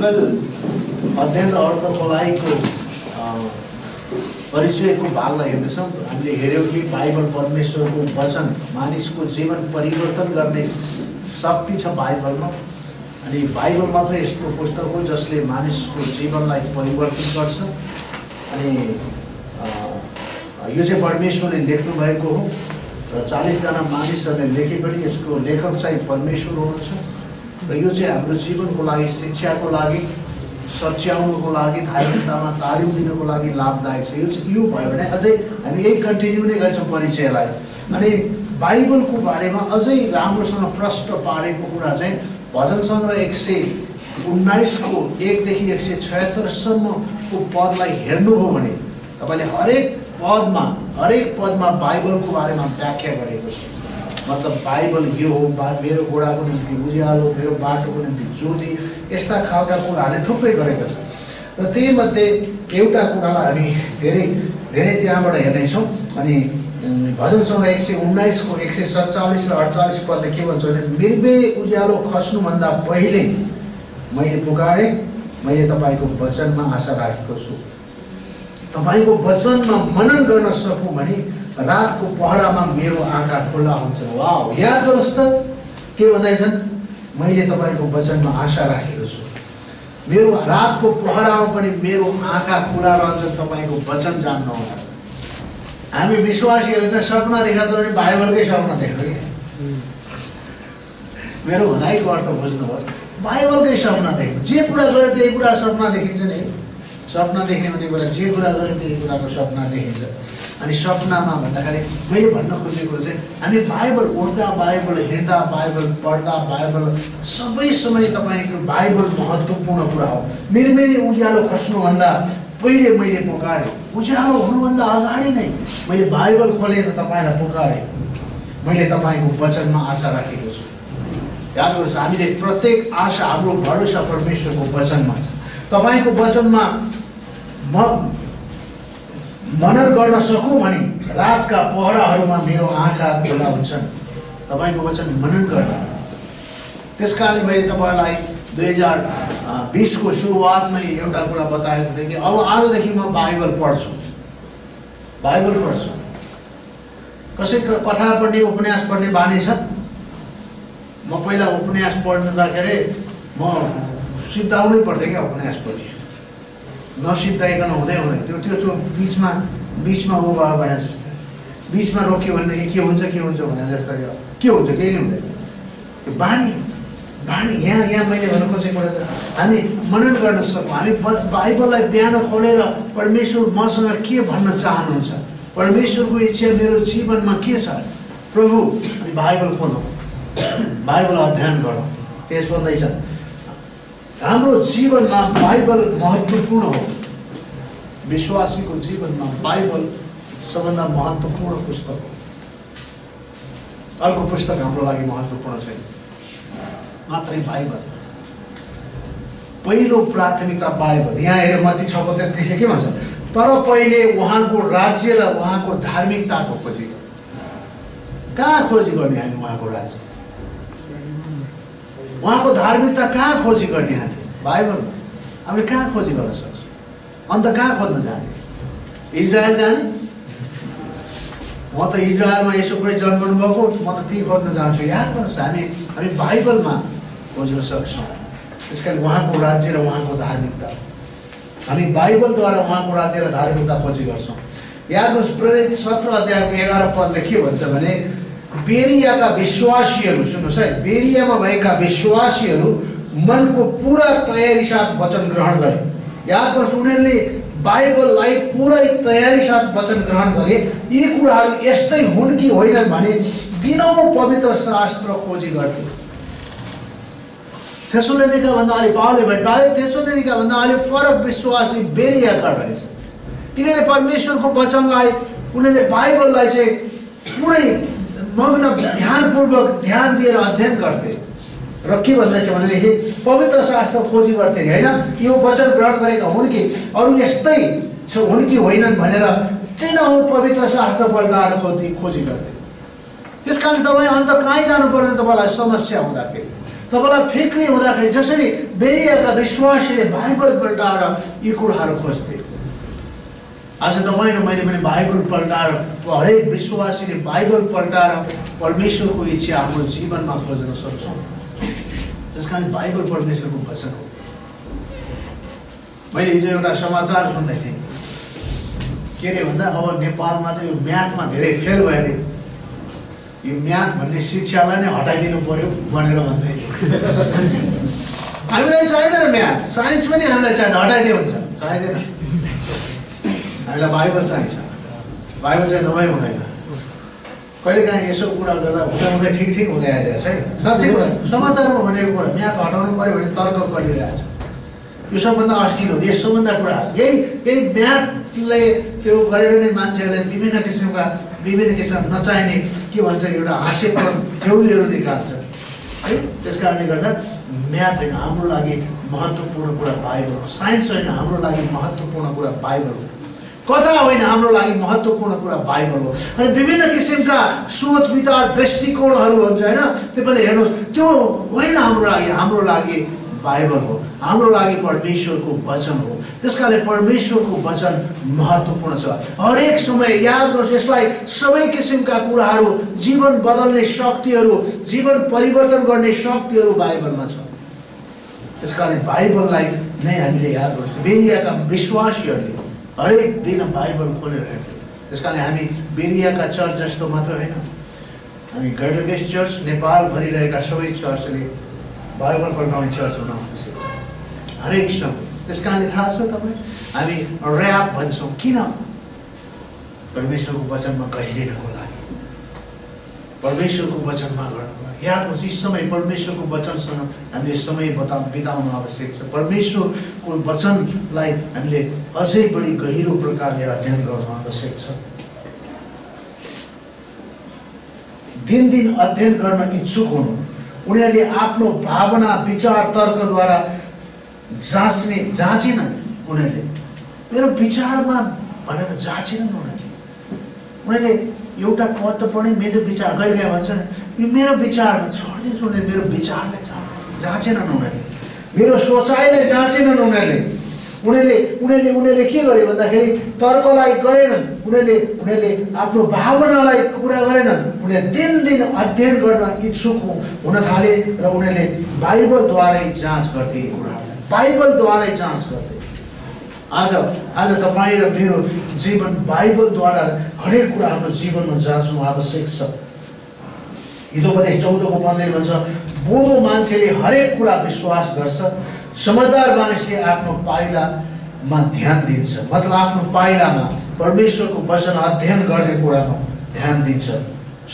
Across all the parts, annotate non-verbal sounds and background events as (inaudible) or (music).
Bible अध्ययन र अर्थ परिचयको भागलाई हेर्दैछौँ हामीले हेऱ्यौँ कि बाइबल परमेश्वरको वचन मानिसको जीवन परिवर्तन गर्ने शक्ति छ बाइबलमा अनि बाइबल मात्रै यस्तो पुस्तक हो जसले मानिसको जीवनलाई परिवर्तन गर्छ। अनि यो चाहिँ परमेश्वरले लेख्नु भएको हो। र चालिसजना मानिसहरूले लेखे पनि यसको लेखक चाहिँ परमेश्वर हुनुहुन्छ। र यो चाहिँ हाम्रो जीवनको लागि शिक्षाको लागि सच्याउनुको लागि धार्मिकतामा तालिम दिनुको लागि लाभदायक छ। यो चाहिँ यो भयो भने अझै हामी यही कन्टिन्यू नै गर्छौँ परिचयलाई। अनि बाइबलको बारेमा अझै राम्रोसँग प्रष्ट पारेको कुरा चाहिँ भजन सङ्ग्रह एक सय उन्नाइसको एकदेखि एक सय छयत्तरसम्मको पदलाई हेर्नुभयो भने तपाईँले हरेक पदमा हरेक पदमा बाइबलको बारेमा व्याख्या गरेको छ। मतलब बाइबल यो हो बा मेरो घोडाको निम्ति उज्यालो मेरो बाटोको निम्ति ज्योति यस्ता खालका कुराहरूले थुप्रै गरेको छ र त्यही मध्ये एउटा कुरालाई हामी धेरै धेरै त्यहाँबाट हेर्नेछौँ अनि उम्, भजन सङ्ग्रह एक सय उन्नाइसको एक सय सडचालिस र अडचालिस पदले के भन्छ भने निर्बेरी उज्यालो खस्नुभन्दा पहिले मैले पुकारेँ मैले तपाईँको वचनमा आशा राखेको छु। तपाईँको वचनमा मनन गर्न सकौँ भने रातको पहरामा मेरो आँखा खुल्ला हुन्छ। वा याद गर्नुहोस् त के भन्दैछन्? मैले तपाईँको वचनमा आशा राखेको छु। मेरो रातको पहरामा पनि मेरो आँखा खुला रहन्छ तपाईँको वचन जान्नु होला। हामी विश्वासीहरू चाहिँ सपना देखाएको भने बाइबलकै सपना देख्नु क्या मेरो भनाइको अर्थ बुझ्नुभयो बाइबलकै सपना देख्नु जे कुरा गरे त्यही कुरा सपना देखिन्छ नि। सपना देख्ने भन्ने कुरा जे कुरा गरे त्यही कुराको सपना देखिन्छ। अनि सपनामा भन्दाखेरि मैले भन्न खोजेको चाहिँ हामी बाइबल उड्दा बाइबल हिँड्दा बाइबल पढ्दा बाइबल सबै समय तपाईँको बाइबल महत्त्वपूर्ण कुरा हो। मिरमेरी उज्यालो खस्नुभन्दा पहिले मैले पुकारेँ। उज्यालो हुनुभन्दा अगाडि नै मैले बाइबल खोलेर तपाईँलाई पुकारेँ। मैले तपाईँको वचनमा आशा राखेको छु। याद गर्नुहोस् हामीले प्रत्येक आशा हाम्रो भरोसा परमेश्वरको वचनमा छ। तपाईँको वचनमा म मनन गर्न सकौँ भने रातका पहराहरूमा मेरो आँखा खुला हुन्छन्। तपाईँको वचन मनन गर्न। त्यस कारणले मैले तपाईँलाई दुई हजार बिसको सुरुवातमै एउटा कुरा बताएको थिएँ कि अब आजदेखि म बाइबल पढ्छु। बाइबल पढ्छु। कसैको कथा पढ्ने उपन्यास पढ्ने बानी छ? म पहिला उपन्यास पढ्नु जाँदाखेरि म सिद्धाउनै पर्थेँ क्या उपन्यास पनि नसिद्धाइकन हुँदै हुँदै त्यो त्यो बिचमा बिचमा ऊ भयो भने जस्तो बिचमा रोक्यो भनेदेखि के हुन्छ के हुन्छ भने जस्तो के हुन्छ केही नै हुँदैन। त्यो बानी बानी यहाँ यहाँ मैले भन्नु खोजेको कुरा हामी मनन गर्न सकौँ हामी बाइबललाई बिहान खोलेर परमेश्वर मसँग के भन्न चाहनुहुन्छ? परमेश्वरको इच्छा मेरो जीवनमा के छ? प्रभु अनि बाइबल खोलौँ। बाइबल अध्ययन गरौँ। त्यस भन्दैछ हाम्रो जीवनमा बाइबल महत्त्वपूर्ण हो। विश्वासीको जीवनमा बाइबल सबभन्दा महत्त्वपूर्ण पुस्तक हो। अर्को पुस्तक हाम्रो लागि महत्त्वपूर्ण छैन मात्रै बाइबल। पहिलो प्राथमिकता बाइबल। यहाँ हेरेर मती छको तेत्तिसले के भन्छ? तर पहिले उहाँको राज्य र उहाँको धार्मिकताको खोजी। कहाँ खोजी गर्ने हामी उहाँको राज्य? उहाँको धार्मिकता कहाँ खोजी गर्ने हामी? बाइबलमा। हामीले कहाँ खोजी गर्न सक्छौँ? अन्त कहाँ खोज्न जाने? इजरायल जाने? म त इजरायलमा यसो कुरै जन्मनु भएको म त त्यहीँ खोज्न जान्छु। याद गर्नुहोस् हामी हामी बाइबलमा खोज्न सक्छौँ। त्यस कारण उहाँको राज्य र उहाँको धार्मिकता। हामी बाइबलद्वारा उहाँको राज्य र धार्मिकता खोजी गर्छौँ। याद गर्नुहोस् प्रेरित सत्र अध्यायको एघार पदले के भन्छ भने बेरियाका विश्वासीहरू सुन्नुहोस् है बेरियामा भएका विश्वासीहरू मनको पुरा तयारी साथ वचन ग्रहण गरे याद गर्नुहोस् उनीहरूले बाइबललाई पुरै तयारी साथ वचन ग्रहण गरे यी कुराहरू यस्तै हुन् कि होइनन् भने दिनौँ पवित्र शास्त्र खोजी गर्थे भन्दा अलि भेट्टाए थेसोलेनिका भन्दा अलि फरक विश्वासी बेरियाका रहेछ तिनीहरूले परमेश्वरको वचनलाई उनीहरूले बाइबललाई चाहिँ पुरै मग्न ध्यानपूर्वक ध्यान दिएर अध्ययन गर्थे। र के भन्दैछ भनेदेखि पवित्र शास्त्र खोजी गर्थे। होइन? यो वचन ग्रहण गरेका हुन् कि? अरू यस्तै हुन् कि होइनन् भनेर दिनहुँ पवित्र शास्त्र पल्टाएर खोजी खोजी गर्थे। त्यस कारण तपाईँ अन्त कहीँ जानु पर्दैन तपाईँलाई समस्या हुँदाखेरि तपाईँलाई फिक्री हुँदाखेरि जसरी बेरियाका विश्वासीले बाइबल पल्टाएर यी कुराहरू खोज्थे। आज तपाईँ र मैले पनि बाइबल पल्टाएर हरेक विश्वासीले बाइबल पल्टाएर परमेश्वरको इच्छा हाम्रो जीवनमा खोज्न सक्छौँ। त्यस कारण बाइबल परमेश्वरको वचन हो। मैले हिजो एउटा समाचार सुन्दै थिएँ के अरे भन्दा अब नेपालमा चाहिँ यो म्याथमा धेरै फेल भयो अरे यो म्याथ भन्ने शिक्षालाई नै हटाइदिनु पर्यो भनेर भन्दै हामीलाई चाहिँदैन म्याथ। साइन्स पनि हामीलाई चाहिँदैन हटाइदियो हुन्छ चाहिँदैन। हामीलाई बाइबल चाहिन्छ। बाइबल चाहिँ दबाई हुँदैन। कहिलेकाहीँ यसो कुरा गर्दा हुँदा हुँदै ठिक ठिक हुँदै आइरहेछ है। साँच्चै कुरा। समाचारमा भनेको कुरा म्याथ हटाउनु पऱ्यो भने तर्क गरिरहेछ। यो सबभन्दा अश्लील हो यो सबभन्दा कुरा। यही यही म्याथले त्यो गरेर नै मान्छेहरूले विभिन्न किसिमका विभिन्न किसिमका नचाहिने के भन्छ एउटा हास्यपन ठेउलीहरू निकाल्छ है त्यस कारणले गर्दा म्याथ होइन हाम्रो लागि महत्त्वपूर्ण कुरा बाइबल हो। साइन्स होइन हाम्रो लागि महत्त्वपूर्ण कुरा बाइबल हो। कथा होइन हाम्रो लागि महत्त्वपूर्ण कुरा बाइबल हो अनि विभिन्न किसिमका सोच विचार दृष्टिकोणहरू हुन्छ होइन त्यो पनि हेर्नुहोस् त्यो होइन हाम्रो लागि हाम्रो लागि बाइबल हो हाम्रो लागि परमेश्वरको वचन हो त्यस कारणले परमेश्वरको वचन महत्त्वपूर्ण छ। हरेक समय याद गर्नुहोस् यसलाई सबै किसिमका कुराहरू जीवन बदल्ने शक्तिहरू जीवन परिवर्तन गर्ने शक्तिहरू बाइबलमा छ। त्यस कारणले बाइबललाई नै हामीले याद गर्छौँ बेरियाका विश्वासीहरूले हरेक दिन बाइबल खोलेर हेर्थ्यौँ त्यस कारणले हामी बेरियाका चर्च जस्तो मात्र होइन। हामी ग्रेटर चर्च नेपालभरि रहेका सबै चर्चले बाइबल पढाउने चर्च हुन आवश्यक छ हरेक समय त्यस कारणले थाहा छ तपाईँ हामी ऱ्याप भन्छौँ। किन? परमेश्वरको वचनमा गहिरिनको लागि परमेश्वरको वचनमा गर्नको लागि याद होस् यी समय परमेश्वरको वचनसँग हामीले समय बता बिताउनु आवश्यक छ। परमेश्वरको वचनलाई हामीले अझै बढी गहिरो प्रकारले अध्ययन गर्नु आवश्यक छ। दिनदिन अध्ययन गर्न इच्छुक हुनु उनीहरूले आफ्नो भावना विचार तर्कद्वारा जाँच्ने जाँचेनन् उनीहरूले। मेरो विचारमा भनेर जाँचेनन् उनीहरूले। उनीहरूले एउटा पद त पढेँ मेरो विचार कहिले काहीँ भन्छ यो मेरो विचारमा छोडिदिन्छु उनीहरूले मेरो विचारलाई जाँचेनन् उनीहरूले। मेरो सोचाइलाई जाँचेनन् उनीहरूले। उनीहरूले उनीहरूले उनीहरूले के गर्यो भन्दाखेरि तर्कलाई गरेनन्। उनीहरूले उनीहरूले आफ्नो भावनालाई कुरा गरेनन्। उनीहरूले दिनदिन अध्ययन गर्न इच्छुक हुन थाले र उनीहरूले बाइबलद्वारै जाँच गर्थे कुराहरूलाई बाइबलद्वारै जाँच गर्थे। आज आज तपाईँ र मेरो जीवन बाइबलद्वारा हरेक कुरा हाम्रो जीवनमा जाँच्नु आवश्यक छ। हिजोपदेश चौधको पन्ध्रले भन्छ बोधो मान्छेले हरेक कुरा विश्वास गर्छ समझदार मानिसले आफ्नो पाइलामा ध्यान दिन्छ। मतलब आफ्नो पाइलामा परमेश्वरको वचन अध्ययन गर्ने कुरामा ध्यान दिन्छ।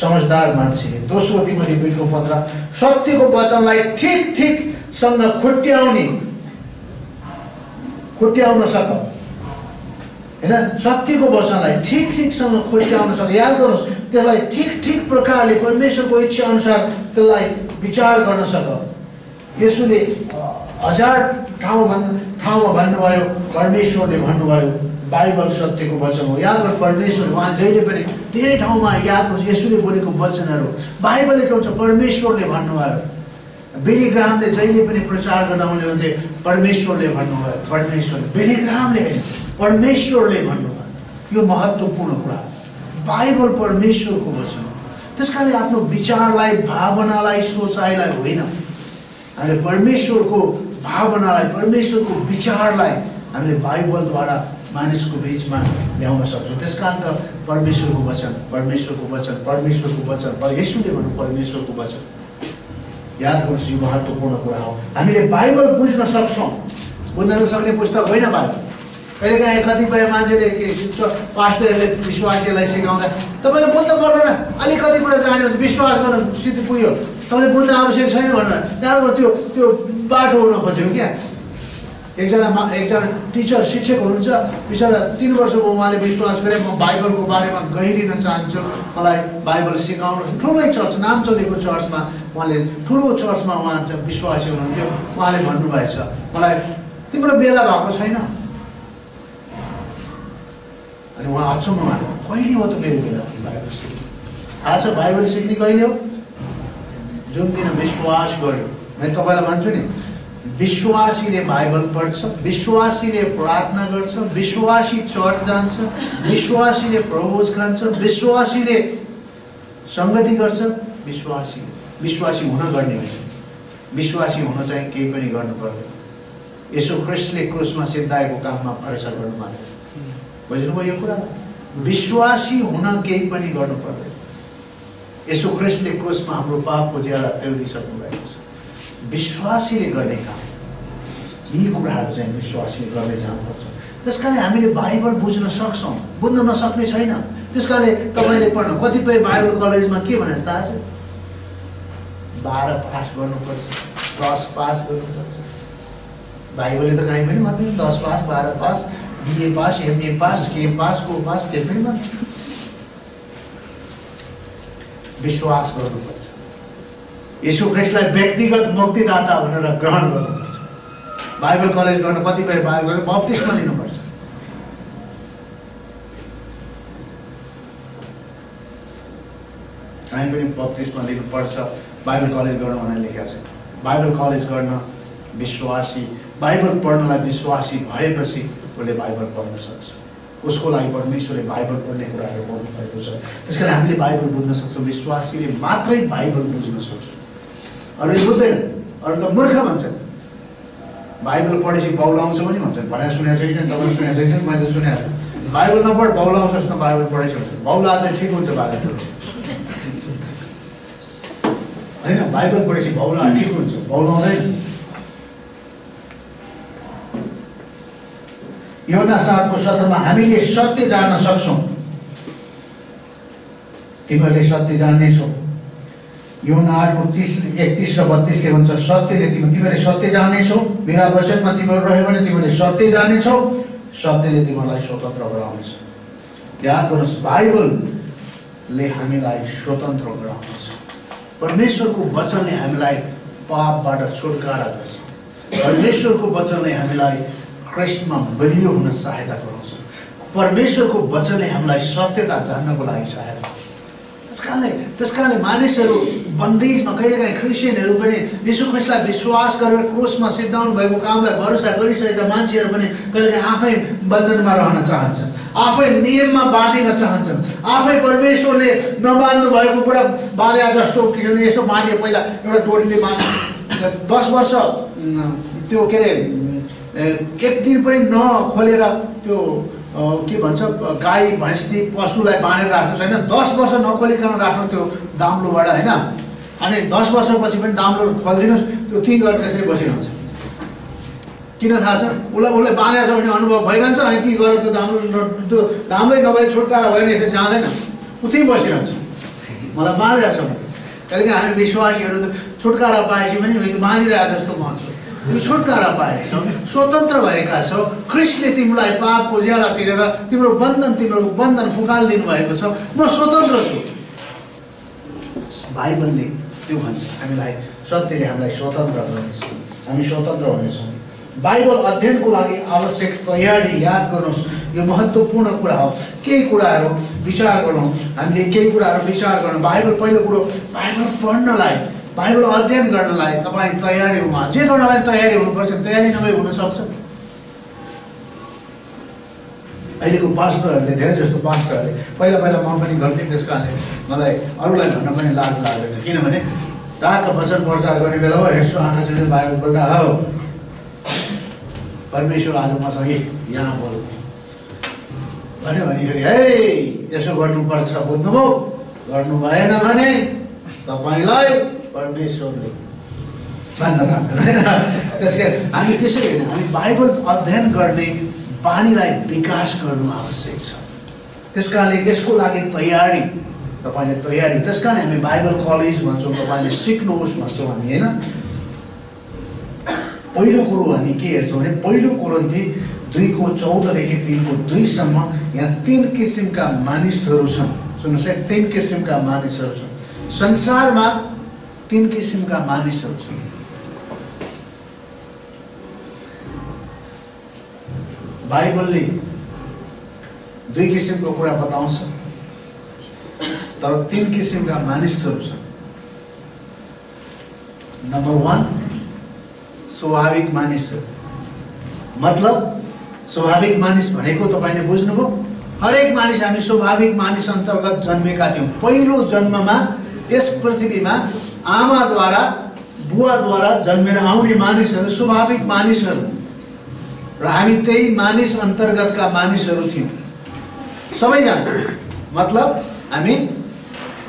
समझदार मान्छेले दोस्रो तिमीले दुईको पन्ध्र सत्यको वचनलाई ठिक ठिकसँग खुट्याउने खुट्याउन सक। होइन? सत्यको वचनलाई ठिक ठिकसँग खुट्याउन सक। याद गर्नुहोस् त्यसलाई ठिक ठिक प्रकारले परमेश्वरको इच्छा अनुसार त्यसलाई विचार गर्न सक। यसुले हजार ठाउँ भन् ठाउँमा भन्नुभयो परमेश्वरले भन्नुभयो बाइबल सत्यको वचन हो। याद गर्नु परमेश्वर उहाँ जहिले पनि धेरै ठाउँमा याद गर्नुहोस् यसुले बोलेको वचनहरू। बाइबलले के हुन्छ परमेश्वरले भन्नुभयो। बेलिग्रामले जहिले पनि प्रचार गर्दा उनले भन्थे परमेश्वरले भन्नुभयो परमेश्वरले बेलिग्रामले होइन परमेश्वरले भन्नुभयो। यो महत्त्वपूर्ण कुरा। बाइबल परमेश्वरको वचन हो। त्यस कारणले आफ्नो विचारलाई भावनालाई सोचाइलाई होइन। हामीले परमेश्वरको भावनालाई परमेश्वरको विचारलाई हामीले बाइबलद्वारा मानिसको बिचमा ल्याउन सक्छौँ। त्यस कारण त परमेश्वरको वचन परमेश्वरको वचन परमेश्वरको वचन। यसुले भन्नु परमेश्वरको वचन। याद गर्नुहोस् यो महत्त्वपूर्ण कुरा हो। हामीले बाइबल बुझ्न सक्छौँ। बुझ्न नसक्ने पुस्तक होइन बाइबल। कहिलेकाहीँ कतिपय मान्छेले के पास्टरहरूले विश्वासीलाई सिकाउँदा तपाईँले बुझ्नु पर्दैन। अलिक कति कुरा जान्यो विश्वास गर्न सिधै पुग्यो। तपाईँले बुझ्न आवश्यक छैन भनेर त्यहाँको त्यो त्यो बाटो हुन खोज्यो क्या। एकजना मा एकजना टिचर शिक्षक हुनुहुन्छ। बिचरा तिन वर्षको उहाँले विश्वास गरे म बाइबलको बारेमा गहिरिन चाहन्छु। मलाई बाइबल सिकाउनु ठुलै चर्च नाम चलेको चर्चमा उहाँले ठुलो चर्चमा उहाँ चाहिँ विश्वासी हुनुहुन्थ्यो उहाँले भन्नुभएछ मलाई तिम्रो बेला भएको छैन। अनि उहाँ अचम्म मान्नु कहिले हो त मेरो बेला बाइबल सिक्ने? थाहा छ बाइबल सिक्ने कहिले हो? जुन दिन विश्वास गर्यो मैले तपाईँलाई भन्छु नि विश्वासीले बाइबल पढ्छ विश्वासीले प्रार्थना गर्छ विश्वासी चर्च जान्छ विश्वासीले प्रभोज खान्छ विश्वासीले सङ्गति गर्छ विश्वासी विश्वासी हुन गर्ने होइन विश्वासी हुन चाहिँ केही पनि गर्नु पर्दैन। यसो क्रिस्टले क्रुसमा सिद्धाएको काममा भरोसा गर्नु मात्र। बुझ्नुभयो यो कुरा? विश्वासी हुन केही पनि गर्नु पर्दैन। यसो क्रिस्टले क्रुसमा हाम्रो पापको ज्याला तिर्दिसक्नु भएको छ। विश्वासीले गर्ने काम यी कुराहरू चाहिँ विश्वासीले गर्दै जानुपर्छ। त्यस कारण हामीले बाइबल बुझ्न सक्छौँ। बुझ्न नसक्ने छैन। त्यस कारण तपाईँले पढ्न कतिपय बाइबल कलेजमा के भने थाहा छ बाह्र पास गर्नुपर्छ। दस पास गर्नुपर्छ। बाइबलले त कहीँ पनि भन्दैन। दस पास बाह्र pass BA pass MA pass के पास को पास के पनि भन्दैन। विश्वास गर्नुपर्छ। यीशु ख्रिस्टलाई व्यक्तिगत मुक्तिदाता भनेर ग्रहण गर्नुपर्छ। बाइबल कलेज गर्न कतिपय बाइबल बप्तिस्मा लिनुपर्छ। कहीँ पनि बप्तिस्मा लिनुपर्छ। बाइबल कलेज गर्न भनेर लेखेको छ। बाइबल कलेज गर्न विश्वासी बाइबल पढ्नलाई विश्वासी भएपछि उसले बाइबल पढ्न सक्छ। उसको लागि परमेश्वरले बाइबल पढ्ने कुराहरू भएको छ। त्यस कारण हामीले बाइबल बुझ्न सक्छौँ। विश्वासीले मात्रै बाइबल बुझ्न सक्छौँ। अरूले बुझ्दैन। अरू त मूर्ख भन्छन्। बाइबल पढेपछि बौलाउँछ पनि भन्छन् भनेर सुनेको छैन? तपाईँले सुनेको छैन? मैले सुनेको छु बाइबल नपढ बौलाउँछस् न बाइबल पढेपछि हुन्छ बौला चाहिँ ठिक हुन्छ बाइबल होइन बाइबल पढेपछि बौला ठिक हुन्छ। बौलाउँदैन योना सातको सत्रमा हामीले सत्य जान्न सक्छौँ। तिमीहरूले सत्य जान्नेछौ। योना आठको तिस एकतिस र बत्तिसले भन्छ सत्यले तिमी तिमीहरूले सत्य जान्नेछौ मेरा वचनमा तिमीहरू रह्यो भने तिमीहरूले सत्य जान्नेछौ सत्यले तिमीहरूलाई स्वतन्त्र गराउनेछ याद गर्नुहोस् बाइबलले हामीलाई स्वतन्त्र गराउनेछ परमेश्वरको वचनले हामीलाई पापबाट छुटकारा गर्छ। परमेश्वरको वचनले हामीलाई ख्रिस्टमा बलियो हुन सहायता गराउँछ। परमेश्वरको वचनले हामीलाई सत्यता जान्नको लागि सहायता त्यस कारणले त्यस कारणले मानिसहरू बन्देजमा कहिलेकाहीँ क्रिस्चियनहरू पनि यीशु ख्रिस्टलाई विश्वास गरेर क्रोसमा सिद्धाउनु भएको कामलाई भरोसा गरिसकेका मान्छेहरू पनि कहिलेकाहीँ आफै बन्धनमा रहन चाहन्छन्। आफै नियममा बाँधिन चाहन्छन्। आफै परमेश्वरले नबाँध्नु भएको कुरा बाँधे जस्तो किनभने यसो बाँधे पहिला एउटा टोलीले बाँध्यो दस वर्ष त्यो के अरे एक दिन पनि नखोलेर त्यो के भन्छ गाई भैँसी पशुलाई बाँधेर राख्नु छैन। दस वर्ष नखोलिकन राख्नु त्यो दाम्लोबाट होइन? अनि दस वर्षपछि पनि दाम्लो खोलिदिनुहोस् त्यो त्यहीँ गरेर त्यसरी बसिरहन्छ किन थाहा छ? उसलाई उसलाई बाँधेको छ भने अनुभव भइरहन्छ अनि ती गएर त्यो दाम्रो त्यो दाम्रै नभए छुटकारा भयो भने यसरी जाँदैन। ऊ त्यहीँ बसिरहन्छ। मलाई बाँधेको छ। भने कहिलेकाहीँ हामी विश्वासीहरू छुटकारा पाएपछि पनि बाँधिरहेको जस्तो भन्छौँ तिमी छुटकारा पाएका स्वतन्त्र भएका छौ। क्रिस्टले तिमीलाई पापको ज्याला तिरेर तिम्रो बन्धन तिम्रो बन्धन फुकालिदिनु भएको छ। म स्वतन्त्र छु। बाइबलले त्यो भन्छ हामीलाई सत्यले हामीलाई स्वतन्त्र गर्नेछ हामी स्वतन्त्र हुनेछौँ। बाइबल अध्ययनको लागि आवश्यक तयारी याद गर्नुहोस्। यो महत्त्वपूर्ण कुरा हो। केही कुराहरू विचार गरौँ हामीले केही कुराहरू विचार गरौँ बाइबल पहिलो कुरो बाइबल पढ्नलाई बाइबल अध्ययन गर्नलाई तपाईँ तयारी हुनु जे गर्नलाई तयारी हुनुपर्छ तयारी नभए हुनसक्छ। अहिलेको पास्टरहरूले धेरै जस्तो पास्टरहरूले पहिला पहिला म पनि गर्थेँ त्यस कारणले मलाई अरूलाई भन्न पनि लाज लाग्दैन। किनभने ताका वचन प्रचार गर्ने बेला हो यसो आँखा चाहिँ बाइबल बोल्दा हो। परमेश्वर आज मसँगै यहाँ बोल भन्यो भनेखेरि है यसो गर्नुपर्छ बुझ्नुभयो? गर्नु भएन भने तपाईँलाई परमेश्वरले भन्न सक्छन् (laughs) होइन? त्यस हामी त्यसरी होइन हामी बाइबल अध्ययन गर्ने बानीलाई विकास गर्नु आवश्यक छ। त्यस कारणले यसको लागि तयारी तपाईँले तयारी त्यस कारण हामी बाइबल कलेज भन्छौँ तपाईँले सिक्नुहोस् भन्छौँ हामी होइन? पहिलो कुरो हामी के हेर्छौँ भने पहिलो कुरोन्थी दुईको चौधदेखि तिनको दुईसम्म यहाँ तिन किसिमका मानिसहरू छन्। सुन्नुहोस् है तिन किसिमका मानिसहरू छन्। संसारमा तिन किसिमका मानिसहरू छन्। बाइबलले दुई किसिमको कुरा बताउँछ तर तिन किसिमका मानिसहरू छन्। नम्बर वान स्वाभाविक मानिस मतलब स्वाभाविक मानिस भनेको तपाईँले बुझ्नुभयो। हरेक मानिस हामी स्वाभाविक मानिस अन्तर्गत जन्मेका थियौँ। पहिलो जन्ममा यस पृथ्वीमा आमाद्वारा बुवाद्वारा जन्मेर आउने मानिसहरू स्वाभाविक मानिसहरू। र हामी त्यही मानिस अन्तर्गतका मानिसहरू थियौँ। सबैजना। मतलब हामी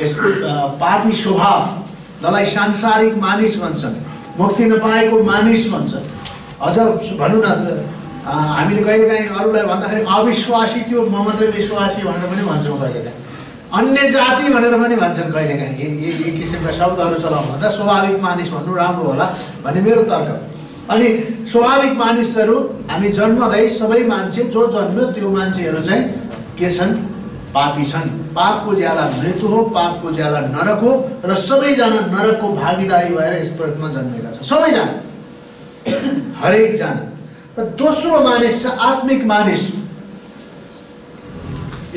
यस पापी स्वभाव जसलाई सांसारिक मानिस भन्छन् मुक्ति नपाएको मानिस भन्छन्। अझ भनौँ न हामीले कहिलेकाहीँ अरूलाई भन्दाखेरि अविश्वासी त्यो म मात्रै विश्वासी भनेर पनि भन्छौँ कहिलेकाहीँ अन्य जाति भनेर पनि भन्छन् कहिलेकाहीँ। यी किसिमका शब्दहरू चलाउनु भन्दा स्वाभाविक मानिस भन्नु राम्रो होला भन्ने मेरो तर्क अनि स्वाभाविक मानिसहरू हामी जन्मँदै सबै मान्छे जो जन्म्यो त्यो मान्छेहरू चाहिँ के छन्? पापी छन्। पापको ज्याला मृत्यु हो पापको ज्याला नरक हो र सबैजना नरकको भागीदारी भएर यस पृथ्वीमा जन्मेका छन्। सबैजना। (clears throat) हरेकजना। र दोस्रो मानिस छ आत्मिक मानिस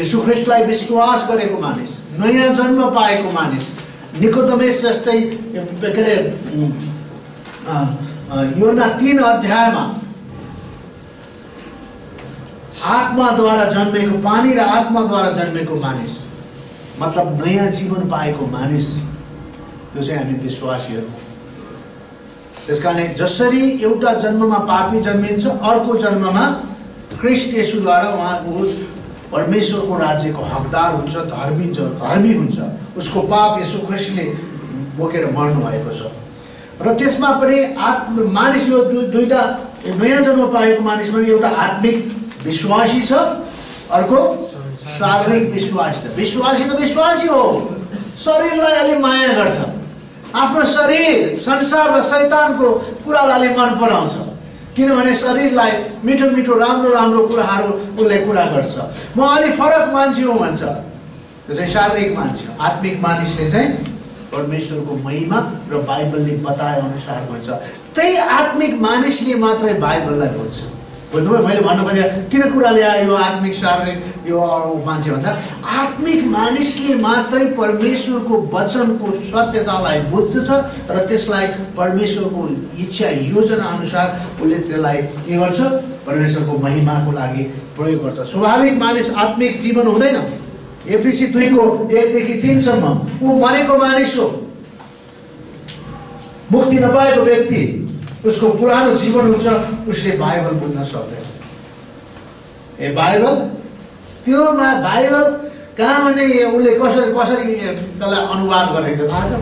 यसु ख्रिस्टलाई विश्वास गरेको मानिस नयाँ जन्म पाएको मानिस निकोदमेस जस्तै के अरे योना तिन अध्यायमा आत्माद्वारा जन्मेको पानी र आत्माद्वारा जन्मेको मानिस मतलब नयाँ जीवन पाएको मानिस त्यो चाहिँ हामी विश्वासीहरू। त्यस कारणले जसरी एउटा जन्ममा पापी जन्मिन्छ अर्को जन्ममा ख्रिस्ट यसुद्वारा उहाँ परमेश्वरको राज्यको हकदार हुन्छ धर्मी ज धर्मी हुन्छ उसको पाप यसो ख्रिस्टले बोकेर मर्नु भएको छ। र त्यसमा पनि आत्म मानिस यो दुईवटा नयाँ जन्म पाएको मानिस पनि एउटा आत्मिक विश्वासी छ अर्को शारीरिक विश्वासी छ। विश्वासी त विश्वासी हो। शरीरलाई अलि माया गर्छ। आफ्नो शरीर संसार र शैतानको कुरालाई मन पराउँछ। किनभने शरीरलाई मिठो मिठो राम्रो राम्रो कुराहरू उसले कुरा गर्छ। म अलिक फरक मान्छे हुँ भन्छ। त्यो चाहिँ शारीरिक मान्छे हो। आत्मिक मानिसले चाहिँ परमेश्वरको महिमा र बाइबलले बताए अनुसार हुन्छ त्यही आत्मिक मानिसले मात्रै बाइबललाई बुझ्छ बुझ्नुभयो मैले भन्नु खोजेँ किन कुरा ल्यायो यो आत्मिक शारीरिक यो मान्छे भन्दा आत्मिक मानिसले मात्रै परमेश्वरको वचनको सत्यतालाई बुझ्दछ र त्यसलाई परमेश्वरको इच्छा योजना अनुसार उसले त्यसलाई के गर्छ? परमेश्वरको महिमाको लागि प्रयोग गर्छ। स्वाभाविक मानिस आत्मिक जीवन हुँदैन। एफिसी दुईको एकदेखि तिनसम्म ऊ मरेको मानिस हो। मुक्ति नपाएको व्यक्ति उसको पुरानो जीवन हुन्छ उसले बाइबल बुझ्न सक्दैन। ए बाइबल? त्यो मा बाइबल कहाँ भने उसले कसरी कसरी त्यसलाई अनुवाद गरेको छ थाहा छ?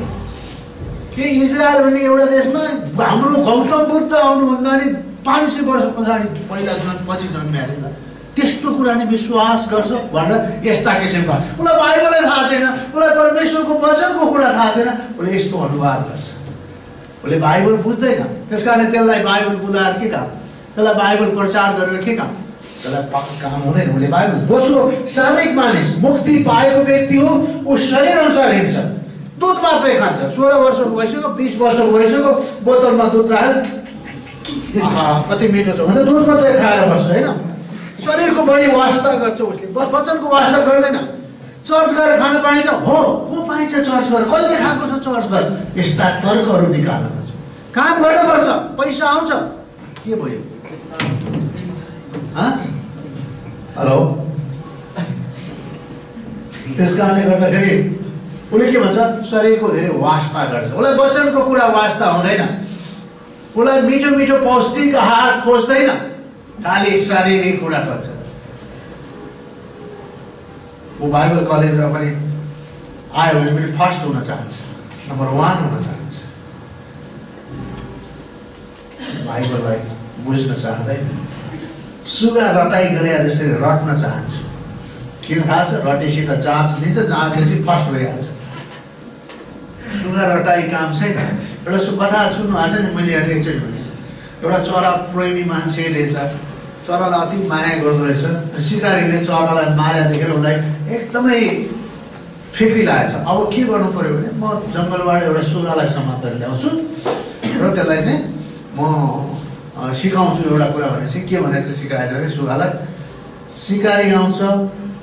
त्यो इजरायल भन्ने एउटा देशमा हाम्रो गौतम बुद्ध आउनुभन्दा नि पाँच सय वर्ष पछाडि पहिला जन् पछि जन्मे ल त्यस्तो कुरा नि विश्वास गर्छ भनेर यस्ता किसिमका। उसलाई बाइबलै थाहा छैन उसलाई परमेश्वरको वचनको कुरा थाहा छैन उसले यस्तो अनुवाद गर्छ। उसले बाइबल बुझ्दैन। त्यस कारणले त्यसलाई बाइबल बुझाएर के काम? त्यसलाई बाइबल प्रचार गरेर के काम? त्यसलाई काम हुँदैन। उसले बाइबल दोस्रो शारीरिक मानिस मुक्ति पाएको व्यक्ति हो। ऊ शरीर अनुसार हिँड्छ। दुध मात्रै खान्छ। सोह्र वर्षको भइसक्यो बिस वर्षको भइसक्यो बोतलमा दुध राखेर कति मिठो छ। भने दुध मात्रै खाएर बस्छ होइन? शरीरको बढी वास्ता गर्छ उसले। वचनको वास्ता गर्दैन। चर्च गएर खान पाइन्छ। हो को पाइन्छ चर्च गएर? कसले खाएको छ चर्च गएर? यस्ता तर्कहरू निकाल्नु काम गर्नुपर्छ पैसा आउँछ। के भयो? हेलो? त्यस कारणले गर्दाखेरि उसले के भन्छ? शरीरको धेरै वास्ता गर्छ। उसलाई वचनको कुरा वास्ता हुँदैन। उसलाई मिठो मिठो पौष्टिक आहार खोज्दैन। खालि शारीरिक कुरा खोज्छ ऊ बाइबल कलेजमा पनि आयो भने पनि फर्स्ट हुन चाहन्छ नम्बर वान हुन चाहन्छ। बाइबललाई बुझ्न चाहँदैन सुगा रटाइ गरे जसरी रट्न चाहन्छु। किन थाहा छ? त जाँच लिन्छ जाँचेपछि फर्स्ट भइहाल्छ। सुगा रटाइ काम छैन। एउटा सु कथा सुन्नु भएको छ नि मैले एउटा एकचोटि भने एउटा चरा प्रेमी मान्छे रहेछ चरालाई अति माया गर्दो रहेछ सिकारीले चरालाई माया देखेर उसलाई एकदमै फिक्री लागेको छ अब के गर्नु पऱ्यो भने म जङ्गलबाट एउटा सुगालाई समातेर ल्याउँछु र त्यसलाई चाहिँ म सिकाउँछु एउटा कुरा भने चाहिँ के भनेर चाहिँ सिकाएछ भने सुगालाई सिकारी आउँछ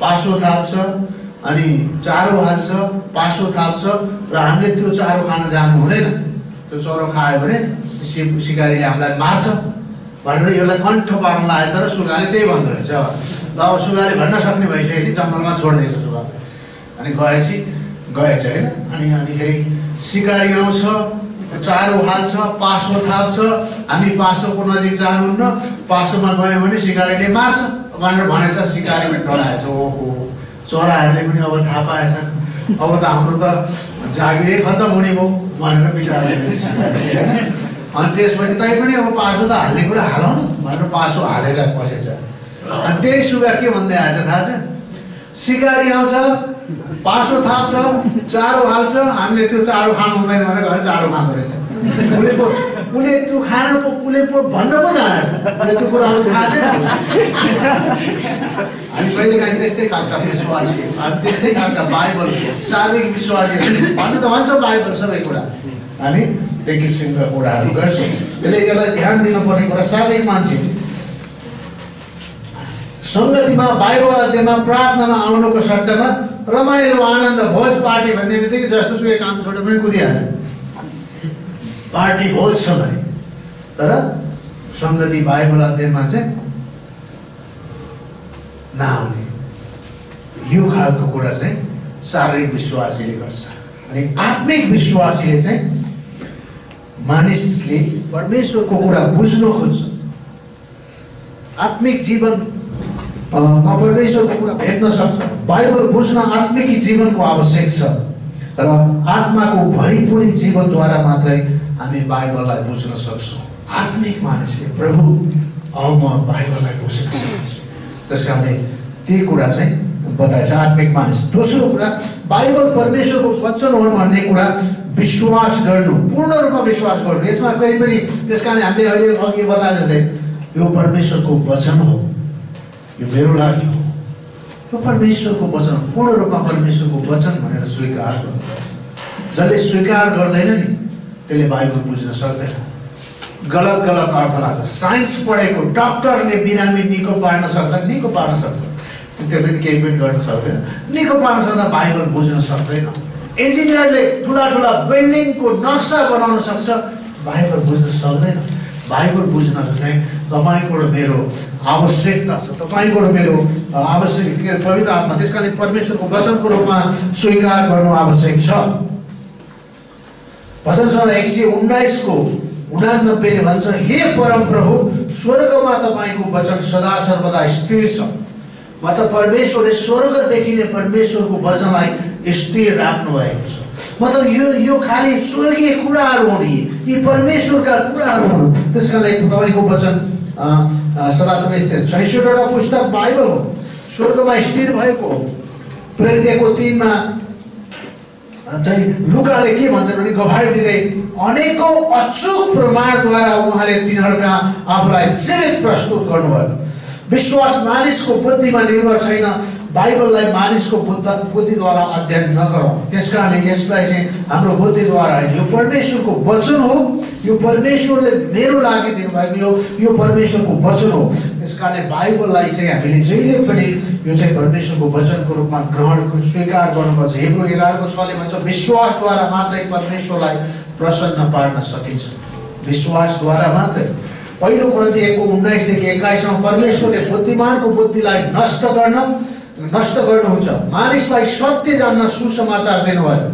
पासो थाप्छ अनि चारो हाल्छ पासो थाप्छ र हामीले त्यो चारो खान जानु हुँदैन। त्यो चरो खायो भने सि सिकारीले हामीलाई मार्छ। भनेर यसलाई कण्ठ पार्न लागेछ र सुगाले त्यही भन्दो रहेछ। ल अब सुगाले भन्न सक्ने भइसकेपछि जङ्गलमा छोडिदिएछ सुगाले अनि गएपछि गएछ होइन? अनि अनिखेरि सिकारी आउँछ चारो हाल्छ पासो थाप्छ। हामी पासोको नजिक जानुहुन्न। पासोमा गयो भने सिकारीले मार्छ भनेर भनेछ। सिकारीले डराएछ। ओहो चराहरूले पनि अब थाहा पाएछन्। अब त हाम्रो त जागिरै खत्तम हुने भयो भनेर विचार होइन? अनि त्यसपछि तै पनि अब पासो त हाल्ने कुरा हालौँ न भनेर पासो हालेर बसेछ। अनि त्यही सुगा के भन्दै आएछ थाहा छ? सिकारी आउँछ पासो थाप्छ चारो हाल्छ हामीले त्यो चारो खानु हुँदैन भनेर घर चारो खाँदो रहेछ। उसले पो उसले त्यो खाना पो उसले पो भन्न पो जानेछ। उसले त्यो कुराहरू थाहा छैन। हामी कहिले काहीँ त्यस्तै खालका विश्वासी हामी त्यस्तै खालका बाइबल शारीरिक विश्वासी। भन्नु त भन्छ बाइबल सबै कुरा। हामी त्यो किसिमका कुराहरू गर्छौँ। त्यसले यसलाई ध्यान दिनुपर्ने कुरा शारीरिक मान्छे। सङ्गतिमा बाइबल अध्ययनमा प्रार्थनामा आउनुको सट्टामा रमाइलो आनन्द भोज पार्टी भन्ने बित्तिकै जस्तो सुकै काम छोडेर पनि कुदिहाल्छ पार्टी भोज छ भने तर सङ्गति बाइबल अध्ययनमा चाहिँ नआउने। यो खालको कुरा चाहिँ शारीरिक विश्वासीले गर्छ। अनि आत्मिक विश्वासीले चाहिँ मानिसले परमेश्वरको कुरा बुझ्न खोज्छ। आत्मिक जीवन परमेश्वरको कुरा भेट्न सक्छ। बाइबल बुझ्न आत्मिक जीवनको आवश्यक छ र आत्माको भरिपूरी जीवनद्वारा मात्रै हामी बाइबललाई बुझ्न सक्छौँ। आत्मिक मानिसले प्रभु म बाइबललाई बुझ्न सक्छु। त्यस कारणले त्यही कुरा चाहिँ बताएछ। आत्मिक मानिस दोस्रो कुरा बाइबल परमेश्वरको वचन हो भन्ने कुरा विश्वास गर्नु पूर्ण रूपमा विश्वास गर्नु। यसमा कहीँ पनि त्यस कारण हामीले अहिले अघि बताए जस्तै यो परमेश्वरको वचन हो। यो मेरो लागि हो। यो परमेश्वरको वचन पूर्ण रूपमा परमेश्वरको वचन भनेर स्वीकार गर्नु जसले स्वीकार गर्दैन नि त्यसले बाइबल बुझ्न सक्दैन। गलत गलत अर्थ लाग्छ। साइन्स पढेको डक्टरले बिरामी निको पार्न सक्दैन निको पार्न सक्छ। त्यो पनि केही पनि गर्न सक्दैन। निको पार्न सक्दा बाइबल बुझ्न सक्दैन। इन्जिनियरले ठुला ठुला बिल्डिङको नक्सा बनाउन सक्छ। बाइबल बुझ्न सक्दैन। बाइबल बुझ्न चाहिँ तपाईँको मेरो आवश्यकता छ। तपाईँको मेरो आवश्यक के पवित्र आत्मा त्यस कारणले परमेश्वरको वचनको रूपमा स्वीकार गर्नु आवश्यक छ। भजन सर एक सय उन्नाइसको उनानब्बेले भन्छ हे परम प्रभु स्वर्गमा तपाईँको वचन सदा सर्वदा स्थिर छ। मतलब परमेश्वरले स्वर्गदेखि नै परमेश्वरको वचनलाई स्थिर राख्नु भएको छ। मतलब यो यो खालि स्वर्गीय कुराहरू हुन् यी। यी परमेश्वरका कुराहरू हुन्। त्यस कारणले तपाईँको वचन सदा सबै स्थिर। छैसठवटा पुस्तक बाइबल हो। स्वर्गमा स्थिर भएको हो। प्रेरितको तिनमा चाहिँ लुकाले के भन्छन् भने गवाई दिँदै अनेकौँ अचुक प्रमाणद्वारा उहाँले तिनीहरूका आफूलाई जीवित प्रस्तुत गर्नुभयो। विश्वास मानिसको बुद्धिमा निर्भर छैन। बाइबललाई मानिसको बुद्ध बुद्धिद्वारा अध्ययन नगरौँ। त्यस कारणले यसलाई चाहिँ हाम्रो बुद्धिद्वारा यो परमेश्वरको वचन हो। यो परमेश्वरले मेरो लागि दिनुभएको यो यो परमेश्वरको वचन हो। त्यस कारणले बाइबललाई चाहिँ हामीले जहिले पनि यो चाहिँ परमेश्वरको वचनको रूपमा ग्रहण स्वीकार गर्नुपर्छ। हेब्रो एघारको छले भन्छ विश्वासद्वारा मात्रै परमेश्वरलाई प्रसन्न पार्न सकिन्छ। विश्वासद्वारा मात्रै। पहिलो कुराती एकको उन्नाइसदेखि एक्काइसमा परमेश्वरले बुद्धिमानको बुद्धिलाई नष्ट गर्न नष्ट गर्नुहुन्छ। मानिसलाई सत्य जान्न सुसमाचार दिनुभयो।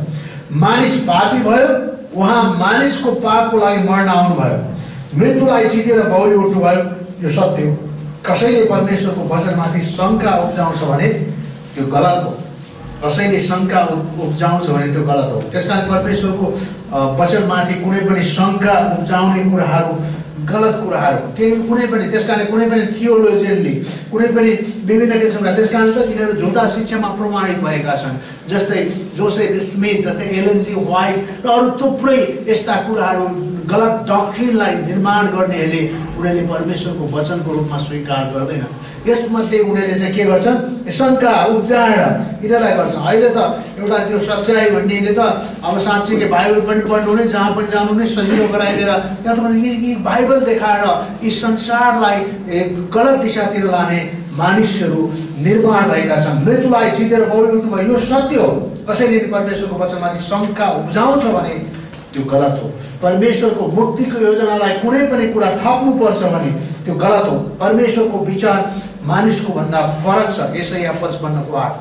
मानिस पापी भयो उहाँ मानिसको पापको लागि मर्न आउनुभयो। मृत्युलाई जितेर बौली उठ्नुभयो यो सत्य हो। कसैले परमेश्वरको वचनमाथि शङ्का उब्जाउँछ भने त्यो गलत हो। कसैले शङ्का उब्जाउँछ भने त्यो गलत हो। त्यस कारण परमेश्वरको वचनमाथि कुनै पनि शङ्का उब्जाउने कुराहरू गलत कुराहरू। केही कुनै पनि त्यस कारण कुनै पनि थियोलोजियनले कुनै पनि विभिन्न किसिमका त्यस कारण त तिनीहरू झुटा शिक्षामा प्रमाणित भएका छन्। जस्तै जोसेफ स्मिथ जस्तै एलएनजी व्हाइट र अरू थुप्रै यस्ता कुराहरू गलत डक्ट्रिनलाई निर्माण गर्नेहरूले उनीहरूले परमेश्वरको वचनको रूपमा स्वीकार गर्दैन यसमध्ये उनीहरूले चाहिँ के गर्छन्? शङ्का उब्जाएर यिनीहरूलाई गर्छ। अहिले त? एउटा त्यो सच्चाइ भन्नेले त अब साँच्चीकै बाइबल पनि पढ्नु हुने जहाँ पनि जानु नै सजिलो गराइदिएर या त यी यी बाइबल देखाएर यी संसारलाई गलत दिशातिर लाने मानिसहरू निर्माण भएका छन्। मृत्युलाई जितेर पौडी उठ्नुभयो यो सत्य हो। कसैले परमेश्वरको वचनमाथि शङ्का उब्जाउँछ भने त्यो गलत हो। परमेश्वरको मुक्तिको योजनालाई कुनै पनि कुरा थप्नुपर्छ भने त्यो गलत हो। परमेश्वरको विचार मानिसको भन्दा फरक छ। यसै या पचपन्नको आठ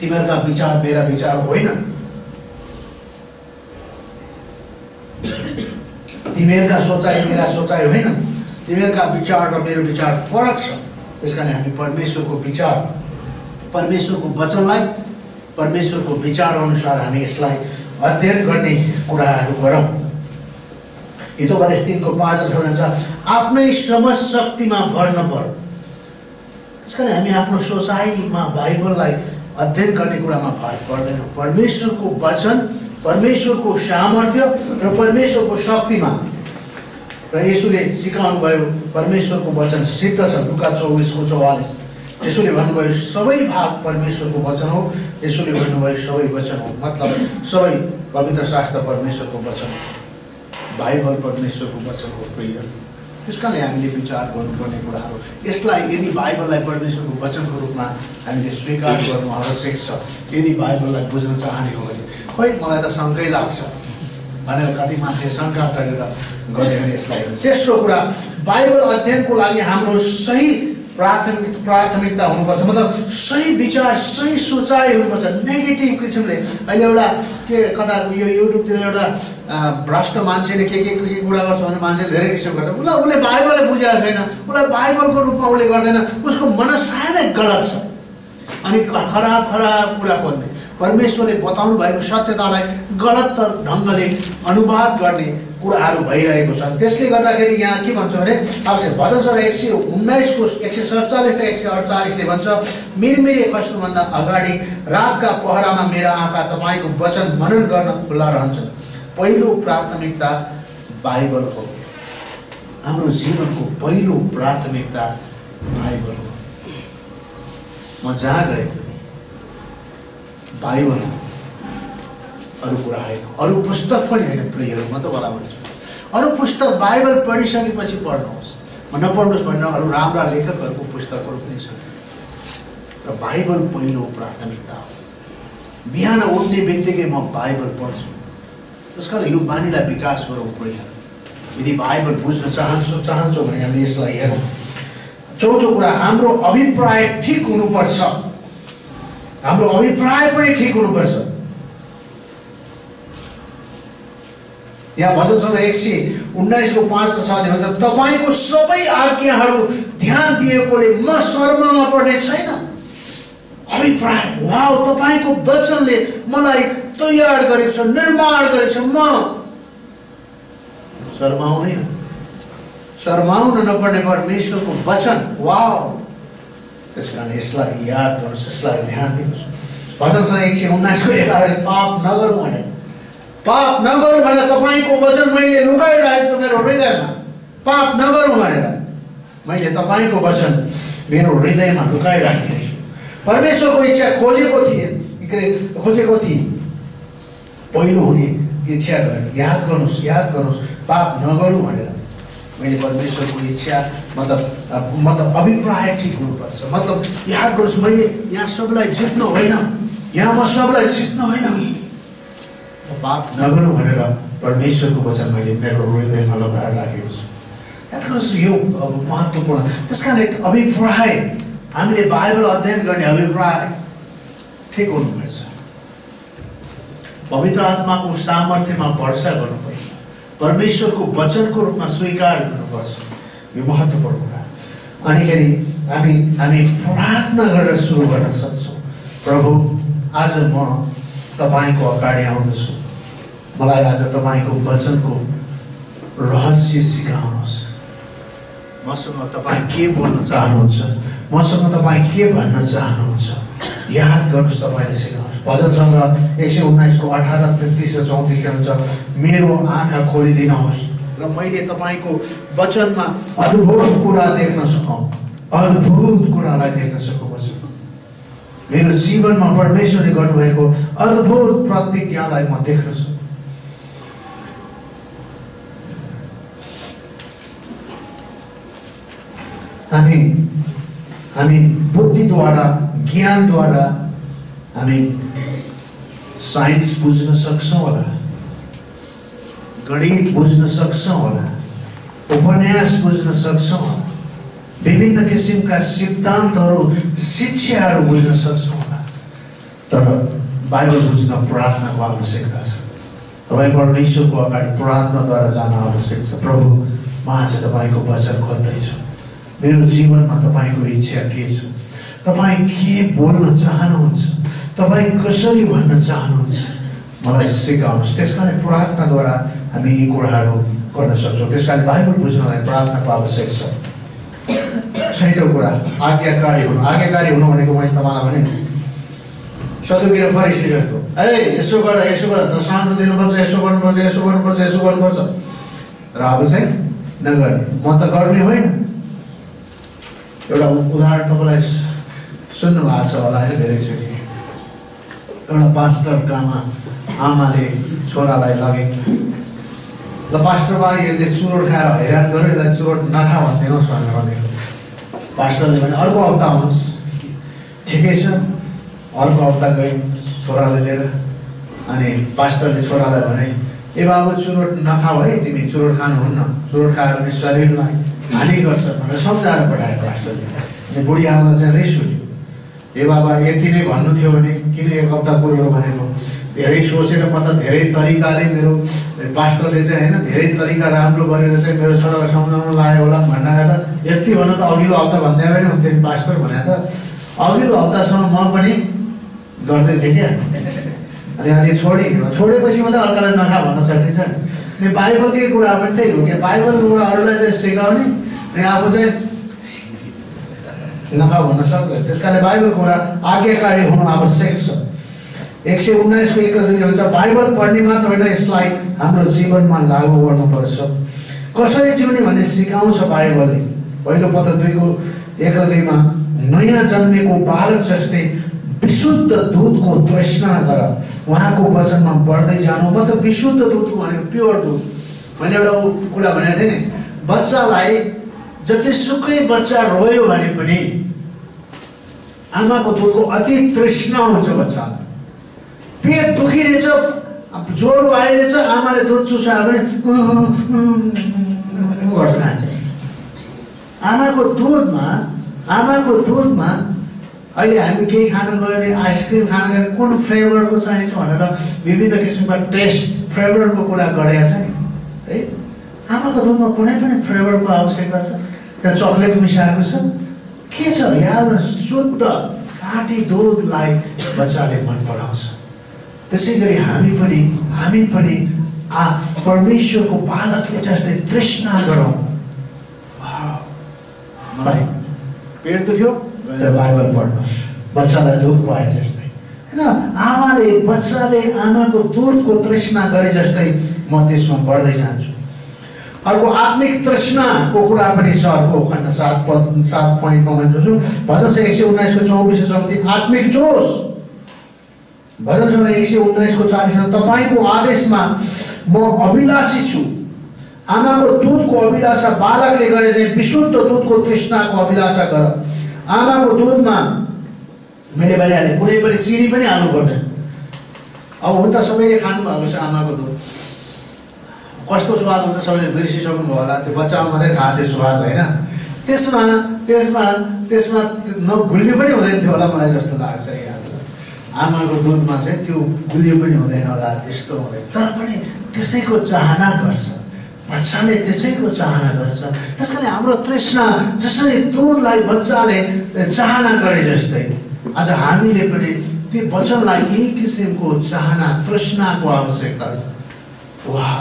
तिमीहरूका विचार मेरा विचार होइन। तिमीहरूका सोचाइ मेरा सोचाइ होइन। तिमीहरूका विचार र मेरो विचार फरक छ। त्यस कारण हामी परमेश्वरको विचार परमेश्वरको वचनलाई परमेश्वरको विचार अनुसार हामी यसलाई अध्ययन गर्ने कुराहरू गरौँ। हितोपदेश तिनको पाँच छ आफ्नै समझ शक्तिमा भर नपर त्यस कारण हामी आफ्नो सोचाइमा बाइबललाई अध्ययन गर्ने कुरामा भर पर्दैनौँ परमेश्वरको वचन परमेश्वरको सामर्थ्य र परमेश्वरको शक्तिमा। र यसुले सिकाउनु भयो परमेश्वरको वचन सिद्ध छ। लुका चौबिसको चौवालिस। यसुले भन्नुभयो सबै भाग परमेश्वरको वचन हो। यसुले भन्नुभयो सबै वचन हो। मतलब सबै पवित्र शास्त्र परमेश्वरको वचन हो। बाइबल परमेश्वरको वचन हो प्रिय। त्यस कारणले हामीले विचार गर्नुपर्ने कुराहरू। यसलाई यदि बाइबललाई परमेश्वरको वचनको रूपमा हामीले स्वीकार गर्नु आवश्यक छ यदि बाइबललाई बुझ्न चाहने हो भने। खोइ मलाई त शङ्कै लाग्छ भनेर कति मान्छे शङ्का गरेर गरे भने यसलाई तेस्रो कुरा बाइबल अध्ययनको लागि हाम्रो सही प्राथमिक प्राथमिकता हुनुपर्छ। मतलब सही विचार सही सोचाइ हुनुपर्छ। नेगेटिभ किसिमले। अहिले एउटा के कता यो युट्युबतिर एउटा भ्रष्ट मान्छेले के के के कुरा गर्छ भने मान्छेले धेरै किसिम गर्छ। उसलाई उसले बाइबललाई बुझेको छैन। उसलाई बाइबलको रूपमा उसले गर्दैन। उसको मनसाय नै गलत छ। अनि खराब खराब कुरा खोज्ने। परमेश्वरले बताउनु भएको सत्यतालाई गलत ढङ्गले अनुवाद गर्ने कुराहरू भइरहेको छ त्यसले गर्दाखेरि यहाँ के भन्छ भने अब भजन सर एक सय उन्नाइसको एक सय सडचालिस एक सय अडचालिसले भन्छ मिरमिरे खस्नुभन्दा अगाडि रातका पहरामा मेरा आँखा तपाईँको वचन मनन गर्न खुल्ला रहन्छन्। पहिलो प्राथमिकता बाइबल हो। हाम्रो जीवनको पहिलो प्राथमिकता बाइबल हो। म जहाँ गए बाइबल। अरू कुरा होइन अरू पुस्तक पनि होइन प्रियहरू म तपाईँलाई भन्छु अरू पुस्तक बाइबल पढिसकेपछि पढ्नुहोस्। म नपढ्नुहोस् भन्ने अरू राम्रा लेखकहरूको पुस्तकहरू पनि छन्। र बाइबल पहिलो प्राथमिकता हो। बिहान उठ्ने बित्तिकै म बाइबल पढ्छु। त्यस कारण यो बानीलाई विकास गरौँ प्रियहरू यदि बाइबल बुझ्न चाहन्छौँ चाहन्छौँ भने हामीले यसलाई हेरौँ। चौथो कुरा हाम्रो अभिप्राय ठिक हुनुपर्छ। हाम्रो अभिप्राय पनि ठिक हुनुपर्छ। यहाँ भजन सङ्ग्रह एक सय उन्नाइसको पाँचको छ भन्छ, तपाईँको सबै आज्ञाहरू ध्यान दिएकोले म शर्ममा पर्ने छैन। अभिप्राय, वाउ, तपाईँको वचनले मलाई तयार गरेको छ, निर्माण गरेको छ, म शर्माउँदैन शर्माउन नपर्ने परमेश्वरको वचन, वाउ त्यस कारण यसलाई याद गर्नुहोस् यसलाई ध्यान दिनुहोस् भजन सङ्घ एक सय उन्नाइसको एघारले पाप नगरौँ भने पाप नगरौँ भनेर तपाईँको वचन मैले लुकाइरहेको छु मेरो हृदयमा पाप नगरौँ भनेर मैले तपाईँको वचन मेरो हृदयमा लुकाइराखेको छु परमेश्वरको इच्छा खोजेको थिएँ के खोजेको थिएँ पहिलो हुने इच्छा याद गर्नुहोस् याद गर्नुहोस् पाप नगरौँ भनेर मैले परमेश्वरको इच्छा मतलब मतलब अभिप्राय ठिक हुनुपर्छ। मतलब याद गर्नुहोस् मैले यहाँ सबलाई जित्नु होइन। यहाँ म सबलाई जित्नु होइन। म पाप नगरौँ भनेर परमेश्वरको वचन मैले मेरो हृदयमा लगाएर राखेको छु। याद गर्नुहोस् यो महत्त्वपूर्ण। त्यस कारण अभिप्राय हामीले बाइबल अध्ययन गर्ने अभिप्राय ठिक हुनुपर्छ। पवित्र आत्माको सामर्थ्यमा भरोसा गर्नुपर्छ। परमेश्वरको वचनको रूपमा स्वीकार गर्नुपर्छ। यो महत्त्वपूर्ण कुरा। अनिखेरि हामी हामी प्रार्थना गरेर सुरु गर्न सक्छौँ। प्रभु आज म तपाईँको अगाडि आउँदछु। मलाई आज तपाईँको वचनको रहस्य सिकाउनुहोस्। मसँग तपाईँ के बोल्न चाहनुहुन्छ? मसँग तपाईँ के भन्न चाहनुहुन्छ? याद गर्नुहोस् तपाईँले सिकाउनुहोस्। भजन सङ्ग्रह एक सय उन्नाइसको अठार तेत्तिस र चौतिस हुन्छ मेरो आँखा खोलिदिनुहोस् र मैले तपाईँको वचनमा अद्भुत कुरा देख्न सकौँ। अद्भुत कुरालाई देख्न सकौँ मेरो जीवनमा परमेश्वरले गर्नुभएको अद्भुत प्रतिज्ञालाई म देख्न सक्छु। हामी हामी बुद्धिद्वारा ज्ञानद्वारा हामी साइन्स बुझ्न सक्छौँ होला गणित बुझ्न सक्छौँ होला उपन्यास बुझ्न सक्छौँ होला विभिन्न किसिमका सिद्धान्तहरू शिक्षाहरू बुझ्न सक्छौँ होला। तर बाइबल बुझ्न प्रार्थनाको आवश्यकता छ। तपाईँ परमेश्वरको अगाडि प्रार्थनाद्वारा जान आवश्यक छ। प्रभु म आज तपाईँको वचन खोज्दैछु। मेरो जीवनमा तपाईँको इच्छा के छ? तपाईँ के बोल्न चाहनुहुन्छ? तपाईँ कसरी भन्न चाहनुहुन्छ? मलाई सिकाउनुहोस्। त्यस कारण प्रार्थनाद्वारा हामी यी कुराहरू गर्न सक्छौँ। त्यस कारण बाइबल बुझ्नलाई प्रार्थनाको आवश्यक छ। छैटौँ कुरा आज्ञाकारी हुनु। आज्ञाकारी हुनु भनेको मैले तपाईँलाई भने सदुकी र फरिसी जस्तो ए यसो गर यसो गर। दशांश दिनुपर्छ यसो गर्नुपर्छ यसो गर्नुपर्छ यसो गर्नुपर्छ। र अब चाहिँ नगर्ने। म त गर्ने होइन। एउटा उदाहरण तपाईँलाई सुन्नु भएको छ होला होइन धेरैचोटि एउटा पास्टर काममा आमाले छोरालाई लगे ल पास्टर बा यसले चुरोट खाएर हैरान गर्यो यसलाई चुरोट नखा भनिदिनुहोस् भनेर भनेको पास्टरले भने अर्को हप्ता आउनुहोस् ठिकै छ। अर्को हप्ता गएँ छोरालाई लिएर। अनि पास्टरले छोरालाई भने ए बाबु चुरोट नखाऊ है तिमी चुरोट खानुहुन्न चुरोट खायो भने शरीरलाई हानि गर्छ भनेर सम्झाएर पठायो पास्टरले बुढी आमा चाहिँ रिस उठ्यो। ए बाबा यति नै भन्नु थियो भने किन एक हप्ता पूर्व भनेको? धेरै सोचेर म त धेरै तरिकाले मेरो पास्टरले चाहिँ होइन धेरै तरिका राम्रो गरेर चाहिँ मेरो छोरालाई सम्झाउन लाग्यो होला भनेर त यति भन्नु त अघिल्लो हप्ता भन्दा पनि हुन्थ्यो नि पास्टर भने त। अघिल्लो हप्तासम्म म पनि गर्दै थिएँ क्या। अनि अनि छोडेँ छोडेपछि मात्रै अर्कालाई नखा भन्न सकिन्छ। नि बाइबलकै कुरा पनि त्यही हो कि बाइबलबाट अरूलाई चाहिँ सिकाउने अनि आफू चाहिँ नखा भन्न सक्दैन त्यस कारणले बाइबल कुरा आज्ञाकारी हुनु आवश्यक छ एक सय उन्नाइसको एक र दुई हुन्छ बाइबल पढ्ने मात्र होइन यसलाई हाम्रो जीवनमा लागू गर्नुपर्छ कसरी जिउने भन्ने सिकाउँछ बाइबलले पहिलो पत्र दुईको एक र दुईमा नयाँ जन्मेको बालक जस्तै विशुद्ध दुधको तृष्णा गर उहाँको वचनमा बढ्दै जानु। मतलब विशुद्ध दुध भनेको प्योर दुध मैले एउटा कुरा भनेको थिएँ नि। बच्चालाई जतिसुकै बच्चा रोयो भने पनि आमाको दुधको अति तृष्णा हुन्छ बच्चालाई पेट दुखिरहेछ ज्वरो आइरहेछ आमाले दुध चुसायो भने खान्छ आमाको दुधमा आमाको दुधमा अहिले हामी केही खान गयो भने आइसक्रिम खान गयो कुन फ्लेभरको चाहिन्छ भनेर विभिन्न किसिमका टेस्ट फ्लेभरको कुरा गरेका छ नि है आमाको दुधमा कुनै पनि फ्लेभरको आवश्यकता छ। त्यहाँ चक्लेट मिसाएको छ। के छ? याद शुद्ध काटी दुधलाई बच्चाले मन पराउँछ। त्यसै गरी हामी पनि हामी पनि आ परमेश्वरको बालकले जस्तै तृष्णा गरौँ भाइ पेट दुख्यो? गएर बाइबल पढ्नुहोस्। बच्चालाई दुध खुवाए जस्तै। होइन आमाले बच्चाले आमाको दुधको तृष्णा गरे जस्तै म त्यसमा पढ्दै जान्छु। अर्को आत्मिक तृष्णाको कुरा पनि छ अर्को खण्ड सात पद सात पोइन्टमा भन्छु भजन छ एक सय उन्नाइसको चौबिस चौथी आत्मिक जोस भजन छ एक सय उन्नाइसको चालिसमा तपाईँको आदेशमा म अभिलाषी छु। आमाको दुधको अभिलाषा बालकले गरे चाहिँ विशुद्ध दुधको तृष्णाको अभिलाषा गर। आमाको दुधमा मैले भनिहालेँ कुनै पनि चिनी पनि हाल्नु पर्दैन अब हुन त सबैले खानुभएको छ आमाको दुध। कस्तो स्वाद हुन्छ सबैले बिर्सिसक्नु भयो होला त्यो बच्चामा मात्रै थाहा थियो स्वाद होइन? त्यसमा त्यसमा त्यसमा नभुल्ने पनि हुँदैन थियो होला मलाई जस्तो लाग्छ यहाँ। आमाको दुधमा चाहिँ त्यो गुलियो पनि हुँदैन होला त्यस्तो हुँदैन। तर पनि त्यसैको चाहना गर्छ। बच्चाले त्यसैको चाहना गर्छ। त्यस कारण हाम्रो तृष्णा जसरी दुधलाई बच्चाले चाहना गरे जस्तै आज हामीले पनि त्यो वचनलाई यही किसिमको चाहना तृष्णाको आवश्यकता छ। वाह!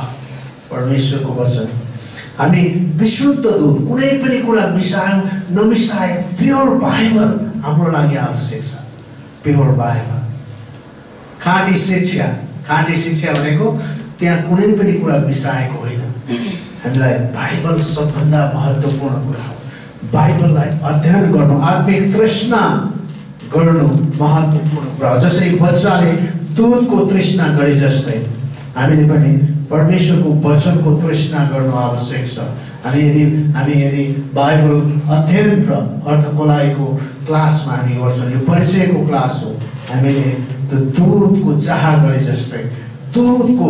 परमेश्वरको वचन। हामी विशुद्ध दुध कुनै पनि कुरा मिसायौँ नमिसाए प्योर बाइबल हाम्रो लागि आवश्यक छ। प्योर बाइबल खाँटी शिक्षा। खाँटी शिक्षा भनेको त्यहाँ कुनै पनि कुरा मिसाएको होइन। हामीलाई बाइबल सबभन्दा महत्त्वपूर्ण कुरा हो। बाइबललाई अध्ययन गर्नु आत्मिक तृष्णा गर्नु महत्त्वपूर्ण कुरा हो। जसरी बच्चाले दुधको तृष्णा गरे जस्तै हामीले पनि परमेश्वरको वचनको तृष्णा गर्नु आवश्यक छ। हामी यदि हामी यदि बाइबल अध्ययन र अर्थकोलाइको क्लासमा हामी गर्छौँ यो परिचयको क्लास हो हामीले त्यो दुधको चाह गरे जस्तै दुधको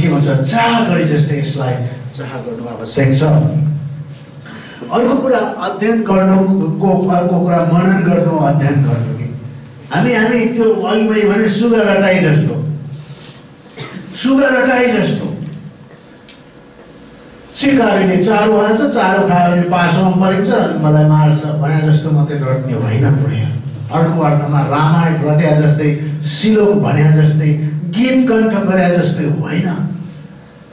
के भन्छ चाह गरे जस्तै यसलाई चाह गर्नु आवश्यक छ। अर्को कुरा अध्ययन गर्नुको अर्को कुरा मनन गर्नु अध्ययन गर्नु कि? हामी हामी त्यो अघि मैले भने सुगा रटाइ जस्तो। सुगा रटाइ जस्तो सिकारीले चारो हाल्छ चारो खायो भने पासोमा परिन्छ अनि मलाई मार्छ भने जस्तो मात्रै रट्ने होइन पुरै। अर्को अर्थमा रामायण रट्या जस्तै सिलोक भन्या जस्तै गीत कण्ठ गरे जस्तै होइन।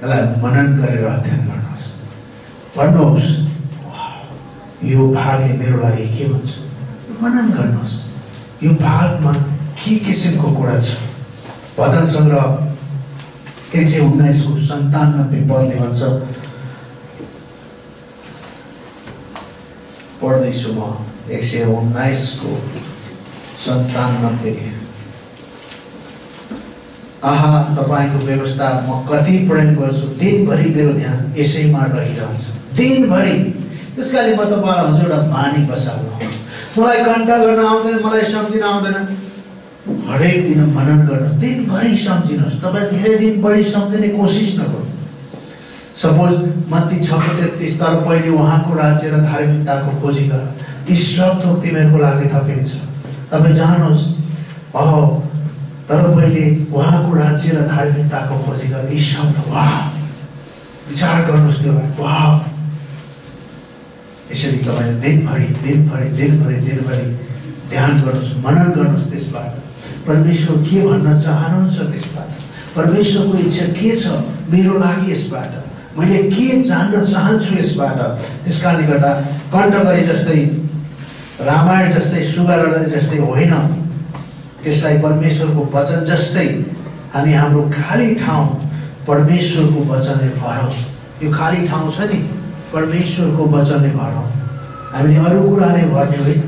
यसलाई मनन गरेर अध्ययन गर्नुहोस्। पढ्नुहोस् यो भागले मेरो लागि के भन्छ? मनन गर्नुहोस्। यो भागमा के किसिमको कुरा छ? भजन सङ्ग्रह एक सय उन्नाइसको सन्तानब्बे पदले भन्छ पढ्दैछु म एक सय उन्नाइसको सन्तानब्बे आहा तपाईँको व्यवस्था म कति प्रेम गर्छु दिनभरि मेरो ध्यान यसैमा रहिरहन्छ दिनभरि त्यस कारण म तपाईँलाई हजुर एउटा बानी बसाल्नु मलाई कण्ठ गर्न आउँदैन मलाई सम्झिन आउँदैन हरेक दिन मनन गर्नुहोस् दिनभरि सम्झिनुहोस्। तपाईँ धेरै दिन बढी सम्झिने कोसिस नगर्नु। सपोज मत्ती छको तेत्तिस तर पहिले उहाँको राज्य र धार्मिकताको खोजी गर यी सब थोक तिमीहरूको लागि थपिनेछ। तपाईँ जानुहोस्। अहो तर पहिले उहाँको राज्य र धार्मिकताको खोजी गर यी शब्द वा विचार गर्नुहोस् त्यो वा यसरी तपाईँले दिनभरि दिनभरि दिनभरि दिनभरि ध्यान गर्नुहोस् मनन गर्नुहोस् त्यसबाट। परमेश्वर के भन्न चाहनुहुन्छ त्यसबाट। परमेश्वरको इच्छा के छ मेरो लागि यसबाट? मैले के जान्न चाहन्छु यसबाट? त्यस कारणले गर्दा कण्ठ गरे जस्तै रामायण जस्तै सुगर जस्तै होइन त्यसलाई परमेश्वरको वचन जस्तै हामी हाम्रो खाली ठाउँ परमेश्वरको वचनले भरौँ। यो खाली ठाउँ छ नि परमेश्वरको वचनले भरौँ। हामीले अरू कुराले भर्ने होइन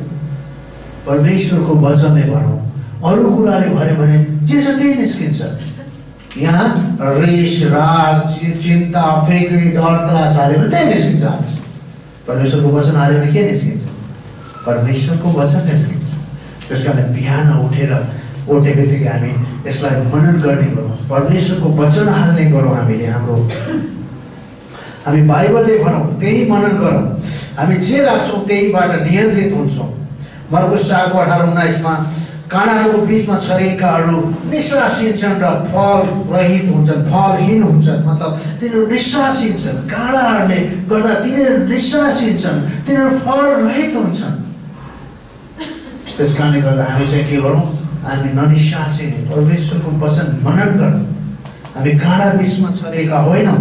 परमेश्वरको वचनले भरौँ। अरू कुराले भर्यो भने जे छ त्यही निस्किन्छ यहाँ रिस राग चिन्ता फिक्री, डर त्रास हाल्यो भने त्यही निस्किन्छ परमेश्वरको वचन हाल्यो भने के निस्किन्छ परमेश्वरको वचन निस्किन्छ त्यस कारण बिहान उठेर उठे बित्तिकै हामी यसलाई मनन गर्ने गरौँ परमेश्वरको वचन हाल्ने गरौँ हामीले हाम्रो। हामी बाइबलले भनौँ त्यही मनन गरौँ हामी जे राख्छौँ त्यहीबाट नियन्त्रित हुन्छौँ मर्कुस चारको अठार उन्नाइसमा काँडाहरूको बिचमा छरिएकाहरू निश्वासिन्छन् र फल रहित हुन्छन् फलहीन हुन्छन्। मतलब तिनीहरू निश्वासिन्छन् काँडाहरूले गर्दा तिनीहरू निश्वासिन्छन् तिनीहरू फल रहित हुन्छन्। त्यस कारणले गर्दा हामी चाहिँ के गरौँ? हामी ननिश्वासिने परमेश्वरको वचन मनन गरौँ। हामी काँडा बिचमा छरिएका होइनौँ।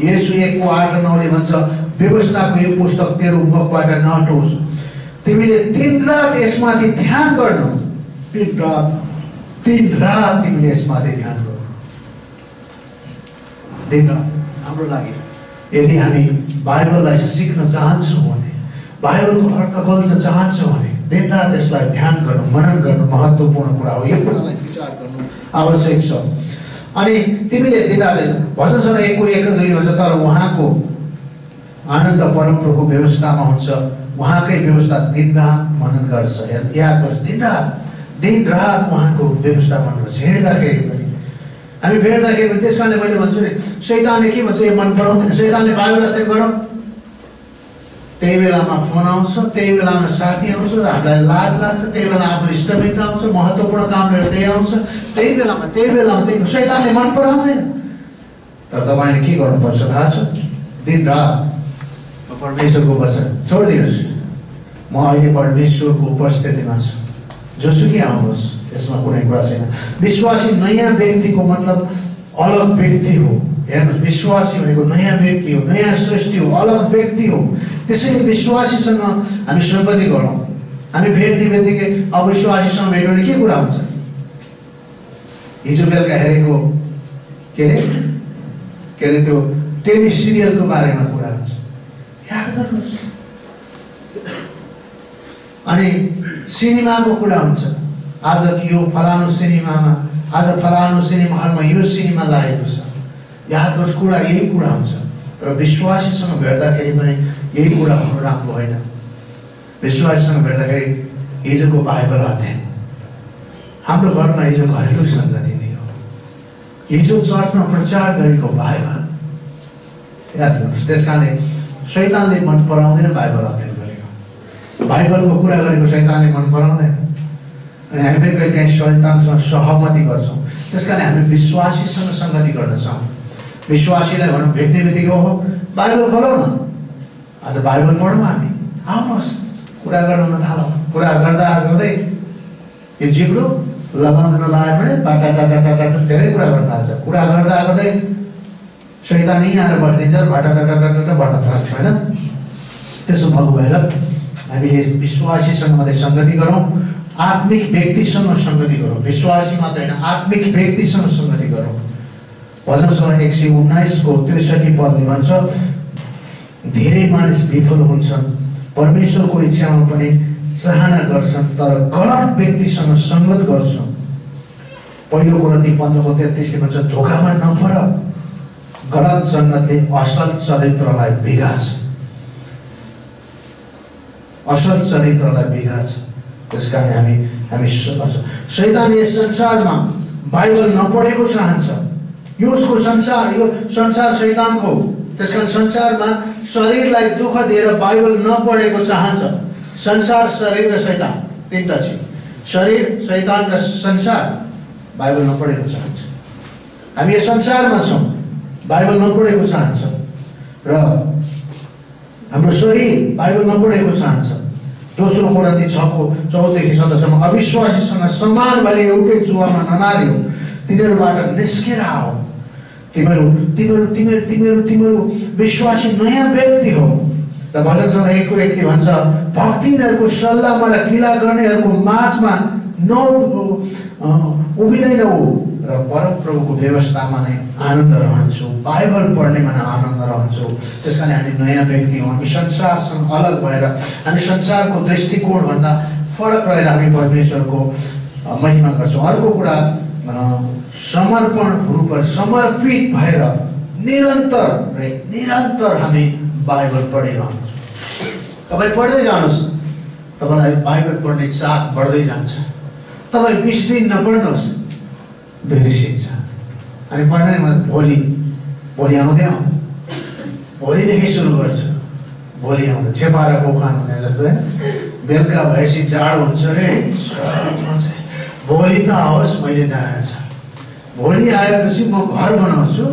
यसो एकको आठ नौले भन्छ व्यवस्थाको यो पुस्तक तेरो मुखबाट नहटोस् तिमीले दिन रात यसमाथि ध्यान गर्नु। दिन रात दिन रात तिमीले यसमाथि ध्यान गर्नु दिन रात हाम्रो लागि यदि हामी बाइबललाई सिक्न चाहन्छौँ भने बाइबलको अर्थ बोल्न चाहन्छौँ भने दिन रात यसलाई ध्यान गर्नु मनन गर्नु महत्त्वपूर्ण कुरा हो यो कुरालाई विचार गर्नु आवश्यक छ। अनि तिमीले दिनरात भजन सर एकको एक र दुई तर उहाँको आनन्द परमप्रभुको व्यवस्थामा हुन्छ। उहाँकै व्यवस्था दिनरात मनन गर्छ। याद गर्छ दिनरात दिनरात उहाँको व्यवस्था मनन गर्छ हिँड्दाखेरि पनि हामी भेट्दाखेरि पनि त्यस कारणले मैले भन्छु नि सैतानले के भन्छ यो मन पराउँदैन? सैतानले अध्ययन गरौँ। त्यही बेलामा फोन आउँछ त्यही बेलामा साथी आउँछ हामीलाई लाज लाग्छ त्यही बेला आफ्नो इष्टमित्र आउँछ महत्त्वपूर्ण काम लिएर त्यही आउँछ। त्यही बेलामा त्यही बेलामा त्यही सैतानले मन पराउँदैन? तर तपाईँले के गर्नुपर्छ थाहा छ? दिन रात परमेश्वरको वचन छोडिदिनुहोस्। म अहिले परमेश्वरको उपस्थितिमा छु। जोसुकै आउनुहोस् यसमा कुनै कुरा छैन। विश्वासी नयाँ व्यक्तिको मतलब अलग व्यक्ति हो। हेर्नुहोस् विश्वासी भनेको नयाँ व्यक्ति हो नयाँ सृष्टि हो अलग व्यक्ति हो। त्यसैले विश्वासीसँग हामी सम्बन्धी गरौँ। हामी भेट्ने बित्तिकै अविश्वासीसँग भेट्यो भने के कुरा हुन्छ? हिजो बेलुका हेरेको के अरे? के अरे त्यो टेली सिरियलको बारेमा कुरा हुन्छ। याद गर्नुहोस्। अनि सिनेमाको कुरा हुन्छ। आज यो फलानु सिनेमामा आज फलानु सिनेमा हलमा यो सिनेमा लागेको छ। गर्नुहोस् कुरा यही कुरा हुन्छ। तर विश्वासीसँग भेट्दाखेरि पनि यही कुरा हुनु राम्रो होइन। विश्वासीसँग भेट्दाखेरि हिजोको बाइबल अध्ययन। हाम्रो घरमा हिजो घरेलु सङ्गति थियो। हिजो चर्चमा प्रचार गरेको बाइबल। याद गर्नुहोस् त्यस कारणले शैतानले मन पराउँदैन बाइबल अध्ययन। बाइबलको कुरा गरेको शैतानले मन पराउँदैन अनि हामी पनि कहिले काहीँ शैतानसँग सहमति गर्छौँ त्यस कारण हामी विश्वासीसँग सङ्गति गर्दछौँ विश्वासीलाई भनौँ भेट्ने बित्तिकै ओहो बाइबल खोलौँ न आज बाइबल पढौँ हामी आउनुहोस् कुरा गर्न नथालौँ कुरा गर्दा गर्दै यो जिब्रो लगाउन नलाग्यो भने बाटा टाटा टाटा धेरै कुरा गर्न थाल्छ कुरा गर्दा गर्दै शैतान यहीँ आएर बाटा टाटा टाटा बढ्न थाल्छ होइन त्यसो भएको भएर हामीले विश्वासीसँग मात्रै सङ्गति गरौँ आत्मिक व्यक्तिसँग सङ्गति गरौँ। विश्वासी मात्र होइन आत्मिक व्यक्तिसँग सङ्गति गरौँ। भजन सङ्ग्रह एक सय उन्नाइसको त्रिसठी पदले भन्छ धेरै मानिस विफल हुन्छन् परमेश्वरको इच्छामा पनि चाहना गर्छन् तर गलत व्यक्तिसँग सङ्गत गर्छन्। पहिलो कुरती पन्ध्रको तेत्तिसले भन्छ धोकामा नपर गलत सङ्गतले असल चरित्रलाई बिगार्छ। असल चरित्रलाई बिगार्छ। त्यस कारण हामी हामी सैतान यस संसारमा बाइबल नपढेको चाहन्छ। यो उसको संसार यो संसार सैतानको त्यस कारण संसारमा शरीरलाई दुःख दिएर बाइबल नपढेको चाहन्छ। संसार शरीर र सैतान तिनवटा छ शरीर सैतान र संसार बाइबल नपढेको चाहन्छ। हामी यो संसारमा छौँ। बाइबल नपढेको चाहन्छ। र हाम्रो शरीर बाइबल नपढेको चाहन्छ। दोस्रो कोरन्ती छको चौधदेखि सत्रसम्म अविश्वासीसँग समान भएर एउटै जुवामा ननार्यो। तिनीहरूबाट निस्केर आऊ तिमीहरू तिमीहरू तिमीहरू तिमीहरू तिमीहरू विश्वासी नयाँ व्यक्ति हो। र भजन सङ्ग्रहको एकले भन्छ भक्तिनीहरूको सल्लाहमा र किला गर्नेहरूको माझमा न उभिँदैन। ऊ र परमप्रभुको व्यवस्थामा नै आनन्द रहन्छु बाइबल पढ्नेमा नै आनन्द रहन्छु। त्यस कारण हामी नयाँ व्यक्ति हौँ। हामी संसारसँग अलग भएर हामी संसारको दृष्टिकोणभन्दा फरक रहेर हामी परमेश्वरको महिमा गर्छौँ। अर्को कुरा समर्पण हुनुपर्छ समर्पित भएर निरन्तर निरन्तर हामी बाइबल पढिरहन्छौँ तपाईँ पढ्दै जानुहोस्। तपाईँलाई बाइबल पढ्ने चाख बढ्दै जान्छ। तपाईँ बिस दिन नपढ्नुहोस्। बिर्सिन्छ अनि पढ्दैमा भोलि भोलि आउँदै आउँदा भोलिदेखि सुरु गर्छ भोलि आउँदा छेपाएर उखान हुने जस्तो होइन बेलुका भएपछि जाडो हुन्छ रे भोलि त आओस् मैले जानेछ भोलि आएपछि म घर बनाउँछु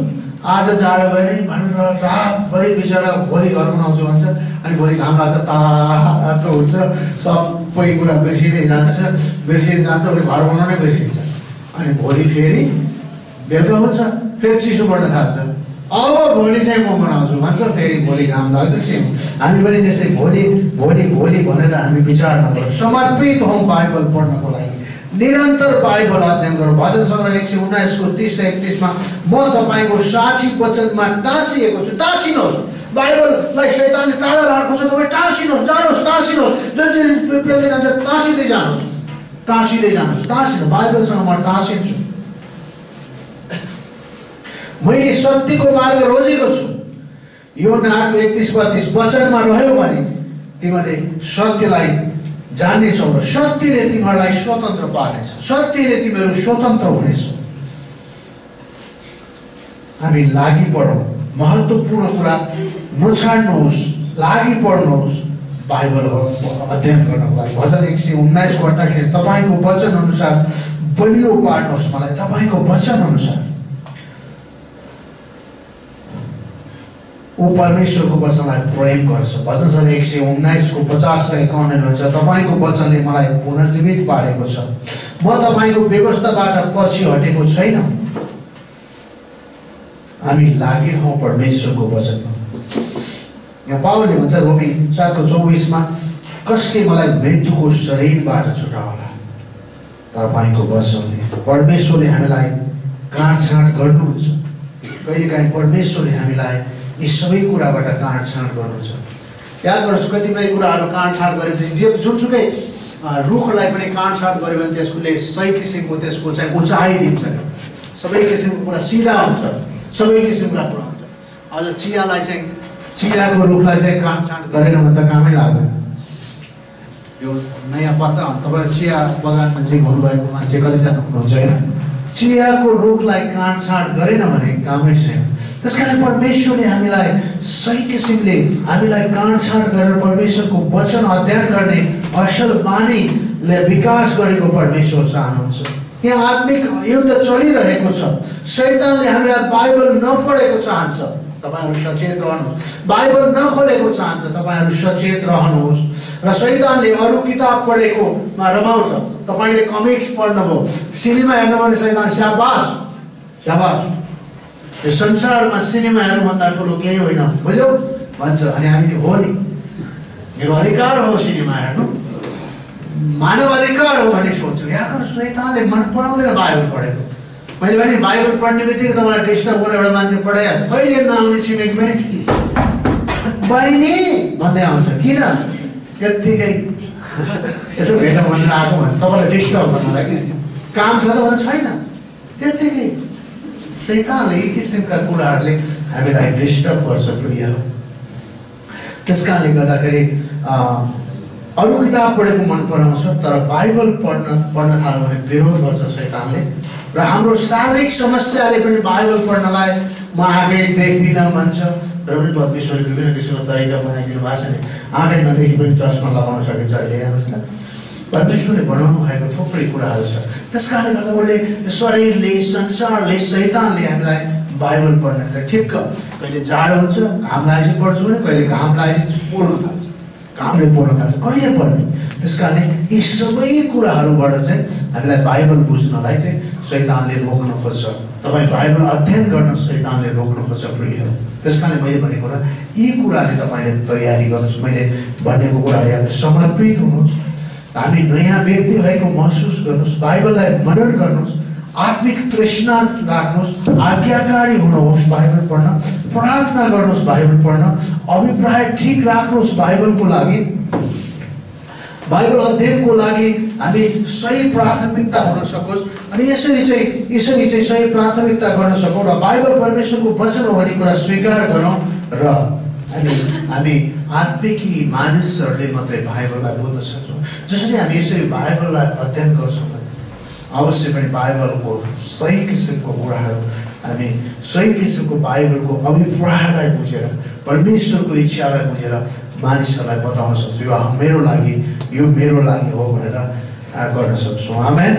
आज जाडो भयो नि भनेर रातभरि बिचरा भोलि घर बनाउँछु भन्छ अनि भोलि घाम लाग्छ तातो हुन्छ सबै कुरा बिर्सिँदै जान्छ बिर्सिँदै जान्छ भोलि घर बनाउनै बिर्सिन्छ अनि भोलि फेरि बेलुका हुन्छ। फेरि चिसो बढ्न थाल्छ अब भोलि चाहिँ म बनाउँछु भन्छ फेरि भोलि घाम लाग्छ सेम हामी पनि त्यसै भोलि भोलि भोलि भनेर हामी विचार नगरौँ समर्पित हौँ बाइबल पढ्नको लागि। निरन्तर बाइबल अध्ययन गरौँ भजन सङ्ग्रह एक सय उन्नाइसको तिस त्यसमा म तपाईँको साक्षी वचनमा टाँसिएको छु। टाँसिनुहोस्। बाइबललाई शैतानले टाढा राखेको छ। तपाईँ टाँसिनुहोस् जानुहोस् टाँसिनुहोस्। जुन चाहिँ जान्छ टाँसिँदै जानुहोस्। टाँसिँदै जानुहोस् टाँसिनु बाइबलसँग म टाँसिन्छु मैले सत्यको मार्ग रोजेको छु। यो नाटको एकतिस बत्तिस वचनमा रह्यो भने तिमीले सत्यलाई जान्नेछौ र सत्यले तिमीहरूलाई स्वतन्त्र पार्नेछ सत्यले तिमीहरू स्वतन्त्र हुनेछौ। हामी लागि पढौँ महत्त्वपूर्ण कुरा नछाड्नुहोस् लागि पढ्नुहोस् बाइबल अध्ययन गर्नको लागि। भजन एक सय उन्नाइसको अट्ठाइसले तपाईँको वचन अनुसार बलियो पार्नुहोस् मलाई तपाईँको वचन अनुसार ऊ परमेश्वरको वचनलाई प्रेम गर्छ। भजन सङ्घ एक सय उन्नाइसको पचास र एकाउन्न भन्छ? तपाईँको वचनले मलाई पुनर्जीवित पारेको छ। म तपाईँको व्यवस्थाबाट पछि हटेको छैन। हामी लागिरहँ परमेश्वरको वचनमा। यहाँ पावलले भन्छ रोमी सातको चौबिसमा कसले मलाई मृत्युको शरीरबाट छुटाउला? तपाईँको वचनले परमेश्वरले हामीलाई काँडछाँड गर्नुहुन्छ। कहिलेकाहीँ परमेश्वरले हामीलाई यी सबै कुराबाट काँडछाँड गर्नुहुन्छ। याद गर्नुहोस् कतिपय कुराहरू काँडछाँड गरेपछि जे जुनसुकै रुखलाई पनि काँडछाँड गऱ्यो भने त्यसले सही किसिमको त्यसको चाहिँ उचाइ दिन्छ। सबै किसिमको कुरा सिधा हुन्छ। सबै किसिमका कुरा हुन्छ। अझ चियालाई चाहिँ चियाको रुखलाई चाहिँ काँडछाँड गरेन भने त कामै लाग्दैन। यो नयाँ पत्ता तपाईँ चिया बगानमा चाहिँ हुनुभएको मान्छे कतिजना हुनुहुन्छ होइन चियाको रुखलाई काटछाँट गरेन भने कामै छैन। त्यस कारण परमेश्वरले हामीलाई सही किसिमले हामीलाई काँडछाँट गरेर परमेश्वरको वचन अध्ययन गर्ने असल बानीले विकास गरेको परमेश्वर चाहनुहुन्छ। यहाँ आत्मिक युद्ध चलिरहेको छ। शैतानले हामीलाई बाइबल नपढेको चाहन्छ। तपाईँहरू सचेत रहनुहोस्। बाइबल नखोलेको चाहन्छ तपाईँहरू सचेत रहनुहोस्। र शैतानले अरू किताब पढेकोमा रमाउँछ। तपाईँले कमिक्स पढ्नुभयो। सिनेमा हेर्नु भने शैतान स्याबास स्याबास यो संसारमा सिनेमा हेर्नुभन्दा ठुलो केही होइन। बुझ्यौ? भन्छ अनि हामीले हो नि मेरो अधिकार हो सिनेमा हेर्नु। मानव अधिकार हो भन्ने सोच्छु यहाँ शैतानले मन पराउँदैन बाइबल पढेको। मैले भने बाइबल पढ्ने बित्तिकै तपाईँलाई डिस्टर्ब गरेर एउटा मान्छे पढाइहाल्छ। कहिले नआउने छिमेकी पनि बहिनी भन्दै आउँछ। किन? त्यत्तिकै यसो भेटौँ भनेर आएको भन्छ तपाईँलाई डिस्टर्ब गर्नलाई कि काम छ त भने छैन। त्यत्तिकै शैतानले यी किसिमका कुराहरूले हामीलाई डिस्टर्ब गर्छ प्रियहरू। त्यस कारणले गर्दाखेरि अरू किताब पढेको मन पराउँछ तर बाइबल पढ्न पढ्न थाल्यो भने विरोध गर्छ शैतानले। र हाम्रो शारीरिक समस्याले पनि बाइबल पढ्नलाई म आँखै देख्दिनँ भन्छ। र पनि परमेश्वरले विभिन्न किसिमको तरिका बनाइदिनु भएको छ नि। आँखै नदेखि पनि चस्मा लगाउन सकिन्छ अहिले हेर्नुहोस् न। परमेश्वरले बनाउनु भएको थुप्रै कुराहरू छ। त्यस कारणले गर्दा उसले शरीरले संसारले शैतानले हामीलाई बाइबल पढ्नलाई ठिक्क। कहिले जाडो हुन्छ घाम लागेपछि पढ्छु भने कहिले घाम लागेपछि पोल्न थाल्छ। घामले पोल्न थाल्छ। कहिले पढ्ने त्यस कारणले यी सबै कुराहरूबाट चाहिँ हामीलाई बाइबल बुझ्नलाई चाहिँ शैतानले रोक्न खोज्छ। तपाईँ बाइबल अध्ययन गर्न शैतानले रोक्न खोज्छ प्रियहरू त्यस कारणले मैले भनेको र यी कुराले तपाईँले तयारी गर्नुहोस्। मैले भनेको कुराले हामी समर्पित हुनुहोस्। हामी नयाँ व्यक्ति भएको महसुस गर्नुहोस्। बाइबललाई मनन गर्नुहोस्। आत्मिक तृष्णा राख्नुहोस्। आज्ञाकारी हुनुहोस् बाइबल पढ्न। प्रार्थना गर्नुहोस् बाइबल पढ्न। अभिप्राय ठिक राख्नुहोस् बाइबलको लागि। बाइबल अध्ययनको लागि हामी सही प्राथमिकता हुन सकोस्। अनि यसरी चाहिँ यसरी चाहिँ सही प्राथमिकता गर्न सकौँ र बाइबल परमेश्वरको वचन हो भन्ने कुरा स्वीकार गरौँ र हामी हामी आत्मिकी मानिसहरूले मात्रै बाइबललाई बुझ्न सक्छौँ। जसरी हामी यसरी बाइबललाई अध्ययन गर्छौँ अवश्य पनि बाइबलको सही किसिमको कुराहरू हामी सही किसिमको बाइबलको अभिप्रायलाई बुझेर परमेश्वरको इच्छालाई बुझेर मानिसहरूलाई बताउन सक्छौँ। यो मेरो लागि यो मेरो लागि हो भनेर गर्न सक्छौँ। आमेन।